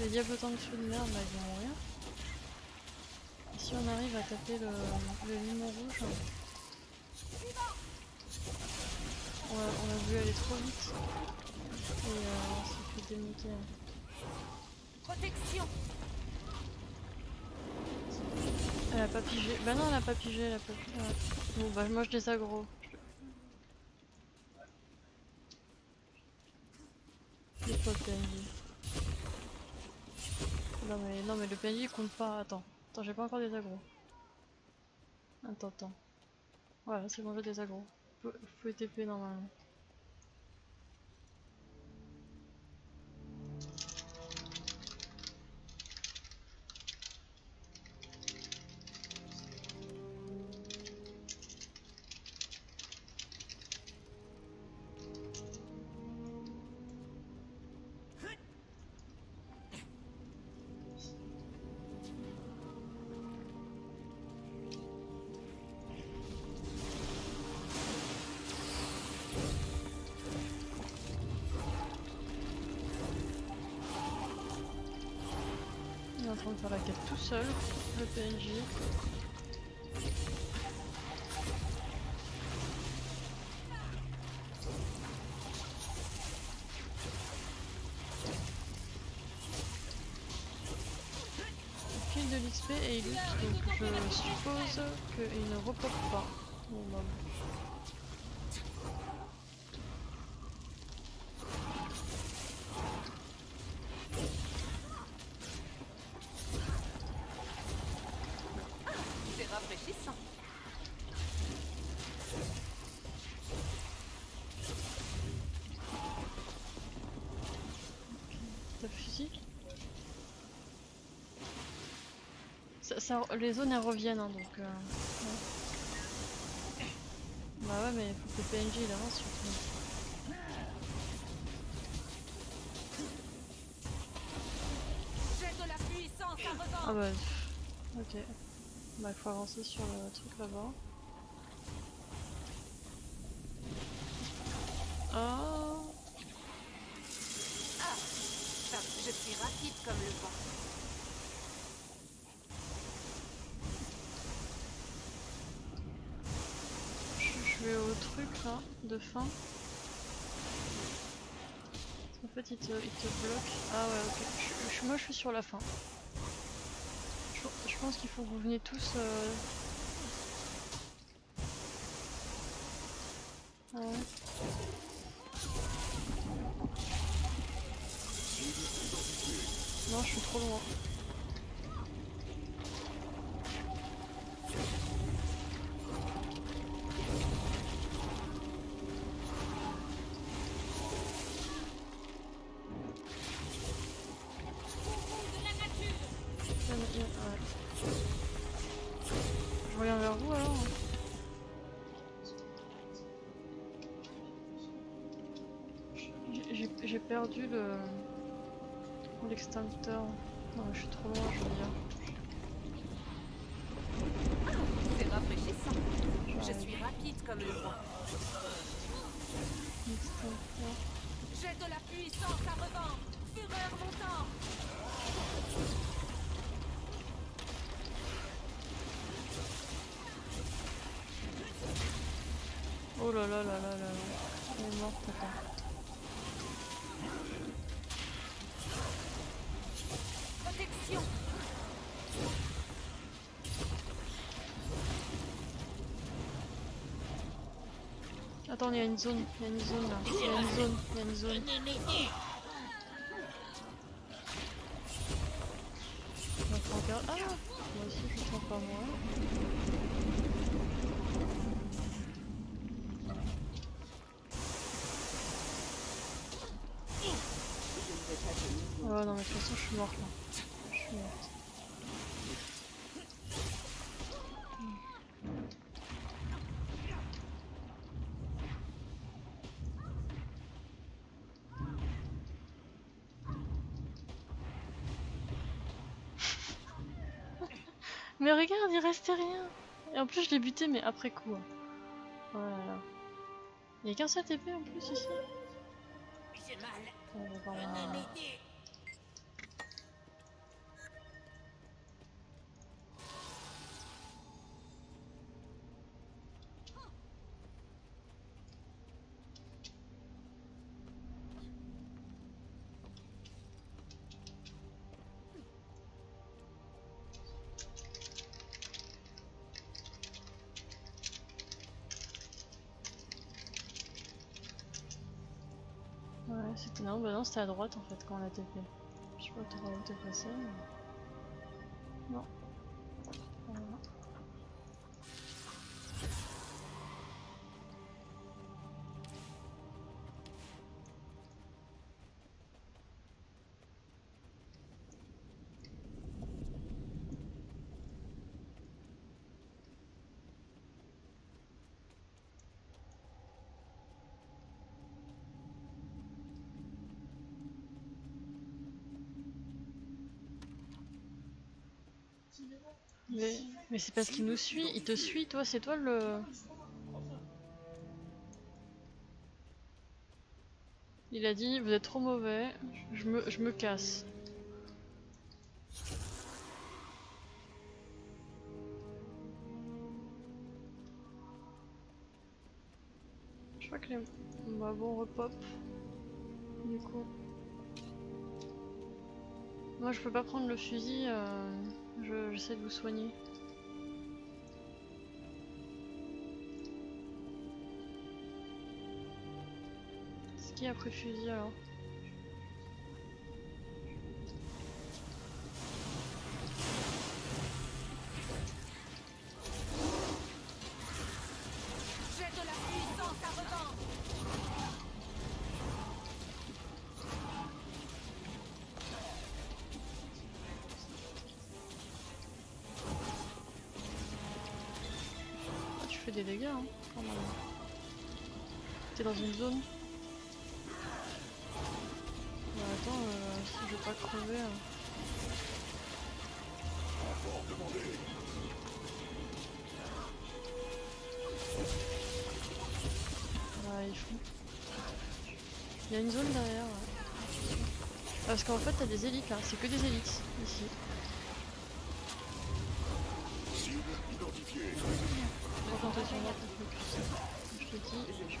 Les diablotins de feu de merde là, ils vont mourir. Si on arrive à taper le, le limon rouge... On a, on a vu aller trop vite. Et euh, on s'est fait démonter. Protection Elle a pas pigé. Bah non, elle a pas pigé, elle a pas pigé. Ouais. Bon bah moi je les aggro. C'est quoi le PNJ Non mais, non mais le PNJ il compte pas. Attends, attends j'ai pas encore des agros. Attends, attends. Voilà, c'est bon, j'ai des agros. Faut, faut TP normalement. De faire la quête tout seul, le PNJ. Il file de l'XP et il lutte, donc je suppose qu'il ne reporte pas. Bon, bah, Les zones elles reviennent hein, donc. Euh. Bah ouais, mais faut que le PNJ il avance surtout. Ah bah... Ok. Bah il faut avancer sur le truc là-bas. Oh Ah, ah Je suis rapide comme le vent. De fin. En fait, il te, il te bloque. Ah ouais, ok. Je- moi, je suis sur la fin. Je, pense qu'il faut que vous veniez tous. euh, Ah. Non, mais je suis trop loin, je veux dire. C'est rafraîchissant. Je suis rapide comme le vent. J'ai de la puissance à revendre. Fureur montant. Oh là là là là là là. Elle est morte, attends. Protection. Attends, il y a une zone, il y a une zone là. Il y a une zone, il y a une zone. J'entends regarde. Ah Moi aussi je sens pas moi. Ouais non mais de toute façon je suis morte là. Je suis morte. Mais regarde, il restait rien. Et en plus, je l'ai buté, mais après coup. hein. Oh là là. Il y a qu'un seul TP en plus ici. J'ai mal. On non, bah non, c'était à droite en fait quand on a TP. Je sais pas t'es passé. mais- Mais, mais c'est parce qu'il nous suit, il te suit, toi, c'est toi le. Il a dit, vous êtes trop mauvais, je me, je me casse. Je crois que les. Bah bon, repop. Du coup. Moi je peux pas prendre le fusil, euh, je- j'essaie de vous soigner. Ce qui a pris fusil alors? Zone Bah attends, euh, si je veux pas crever. hein. Bah il faut. Il y a une zone derrière. ouais. Parce qu'en fait t'as des élites là, c'est que des élites ici. Cible identifiée. Faut focus. Je je.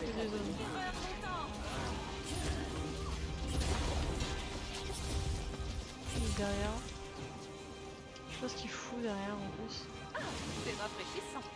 Il est derrière? Je sais pas ce qu'il fout derrière en plus. C'est rafraîchissant.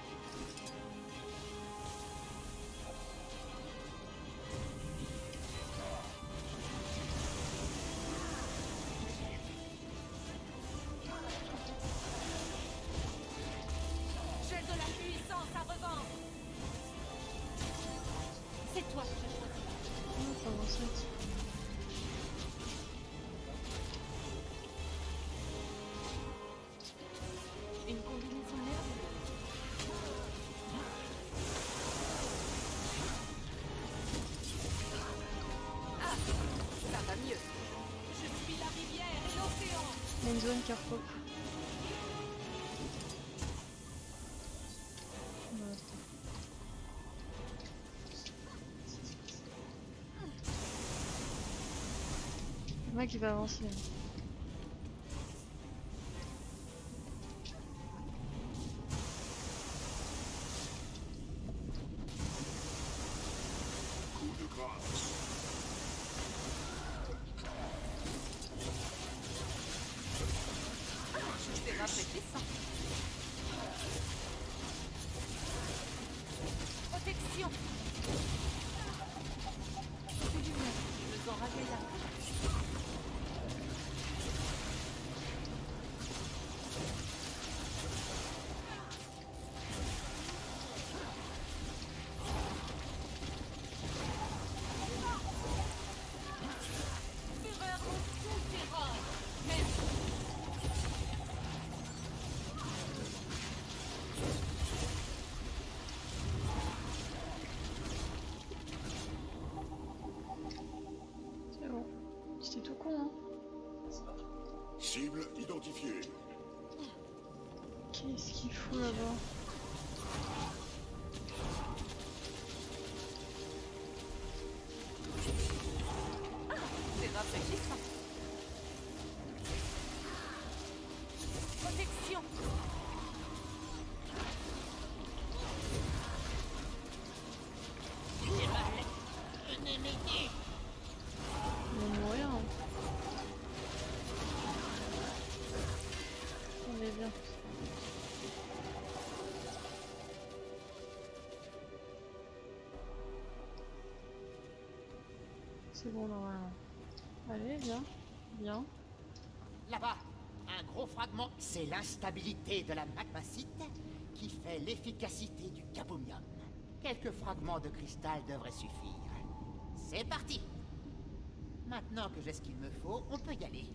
Une zone qui va avancer. Qu'est-ce qu'il fout là-bas? C'est bon normalement. Allez, viens. Viens. Là-bas, un gros fragment. C'est l'instabilité de la magmacite qui fait l'efficacité du cabomium. Quelques fragments de cristal devraient suffire. C'est parti Maintenant que j'ai ce qu'il me faut, on peut y aller.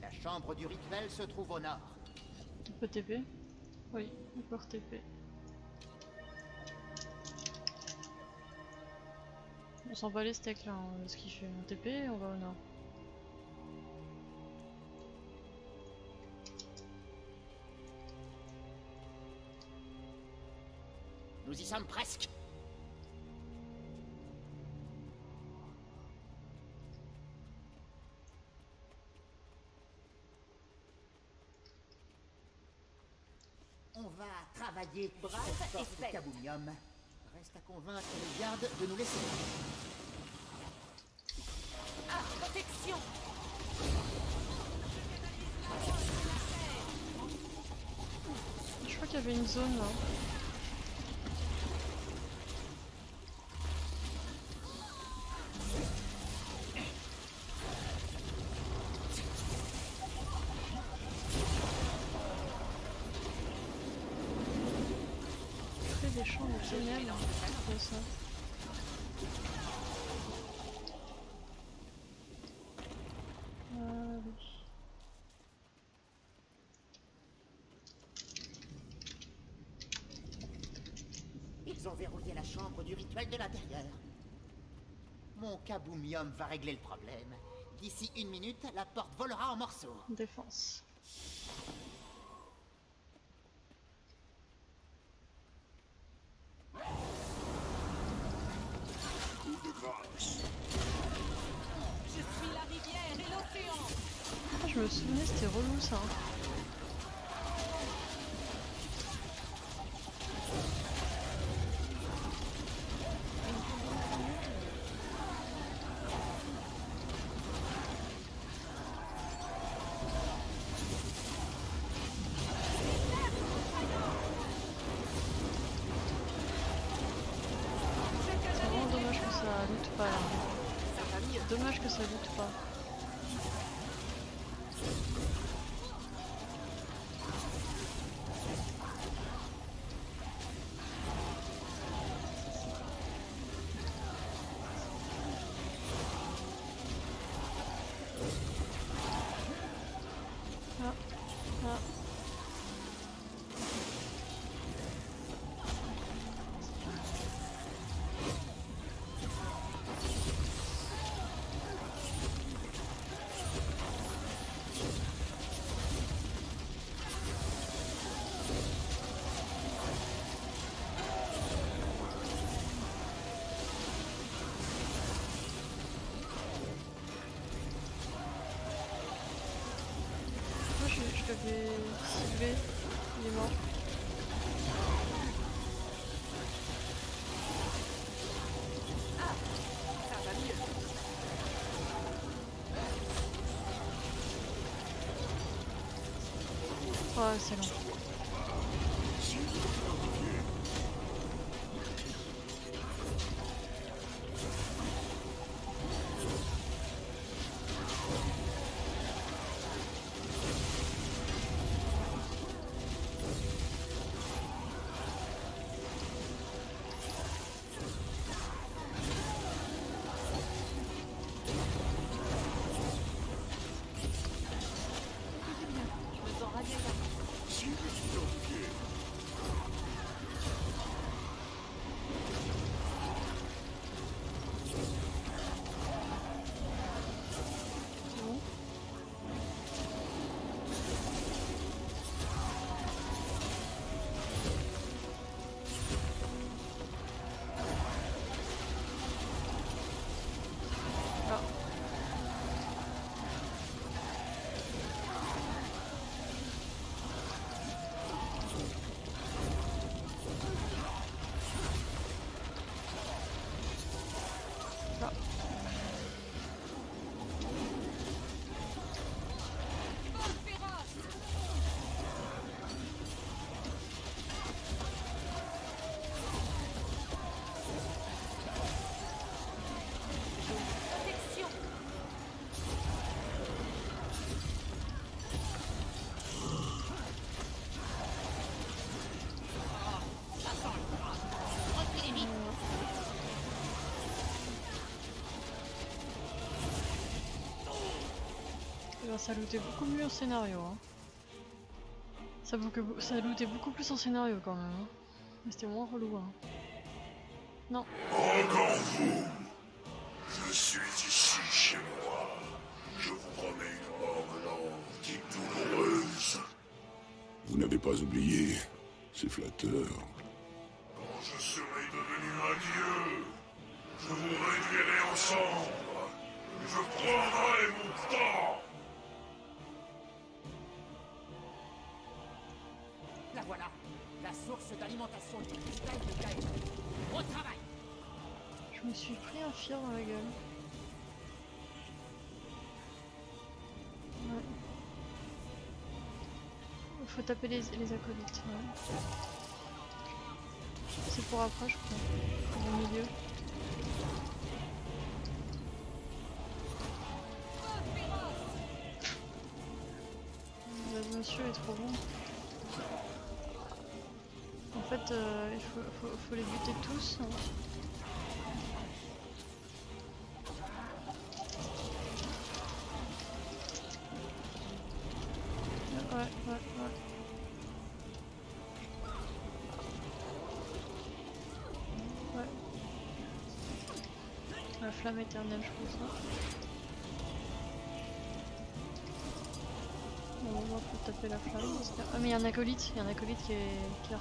La chambre du rituel se trouve au nord. On peut TP Oui, on peut TP. On s'en bat les steaks là, hein, ce qu'il fait. On TP, on va au nord. Nous y sommes presque. Travailler Brave et faite. cabomium. Reste à convaincre les gardes de nous laisser. Ah, protection. Je crois qu'il y avait une zone là. Crée des champs de ténèbres. C'est ça. Ah oui. Verrouillé la chambre du rituel de l'intérieur. Mon kaboumium va régler le problème. D'ici une minute, la porte volera en morceaux. Défense. Je suis la rivière et l'océan. Ah, je me souvenais, c'était relou ça. Une ciblé, il est mort. Oh c'est long. Ça lootait beaucoup mieux en scénario. Hein. Ça, boucle- ça lootait beaucoup plus en scénario quand même. hein. Mais c'était moins relou. Hein. Non. Encore vous Je suis ici chez moi. Je vous promets une mort lente et douloureuse. Vous n'avez pas oublié, c'est flatteur. Quand je serai devenu un dieu, je vous réduirai en cendres. Je prendrai mon temps. D'alimentation cristal de Gaël. Au travail Je me suis pris un fier dans la gueule. Ouais. Faut taper les, les acolytes. ouais. C'est pour après, je crois. Au milieu. Le monsieur est trop bon. En fait, euh, il faut, les buter tous. Ouais, ouais, ouais. Ouais. La flamme éternelle, je pense. hein. On va taper la flamme. Ah, mais il y a un acolyte, il y a un acolyte qui est, qui est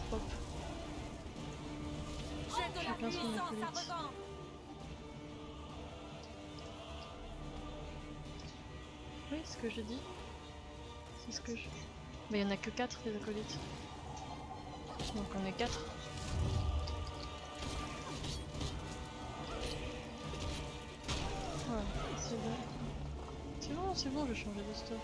Oui, ce que je dis. C'est ce que je. Mais il y en a que 4 des acolytes. Donc on est 4. Voilà, c'est bon. C'est bon, c'est bon, je vais changer de stuff.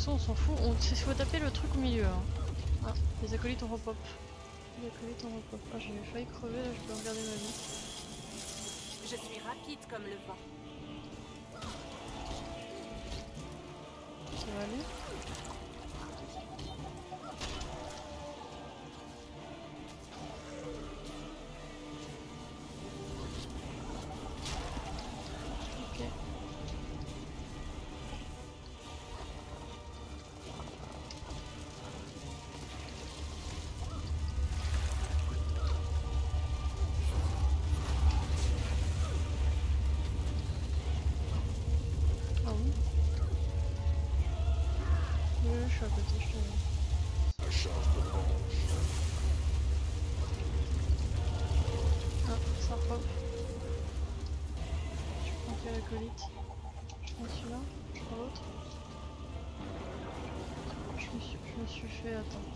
De toute façon, on s'en fout. On... Il faut taper le truc au milieu. hein. Ah, les acolytes en repop. Les acolytes en repop. Ah, j'ai failli crever là, je peux regarder ma vie. Je suis rapide comme le vent. Je prends celui-là Je prends l'autre je je me suis fait... Attends.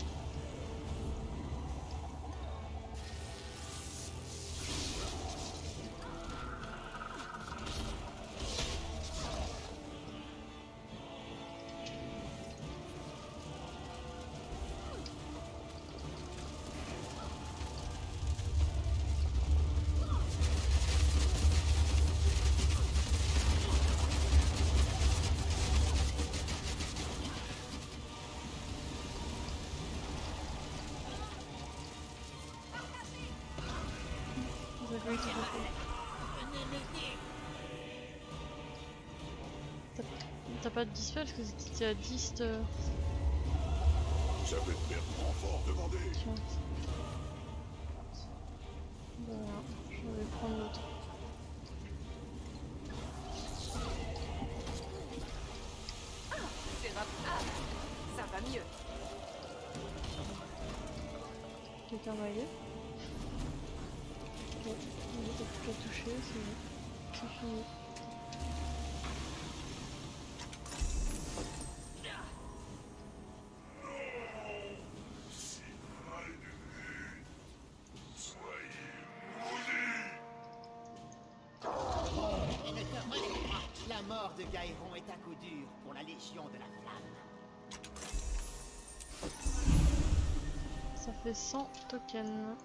T'as- T'as pas de dispel parce que t'étais à 10 de... J'avais perdre renfort, demandez. La mort de Gaëron est un coup dur pour la Légion de la Flamme. Ça fait 100 tokens.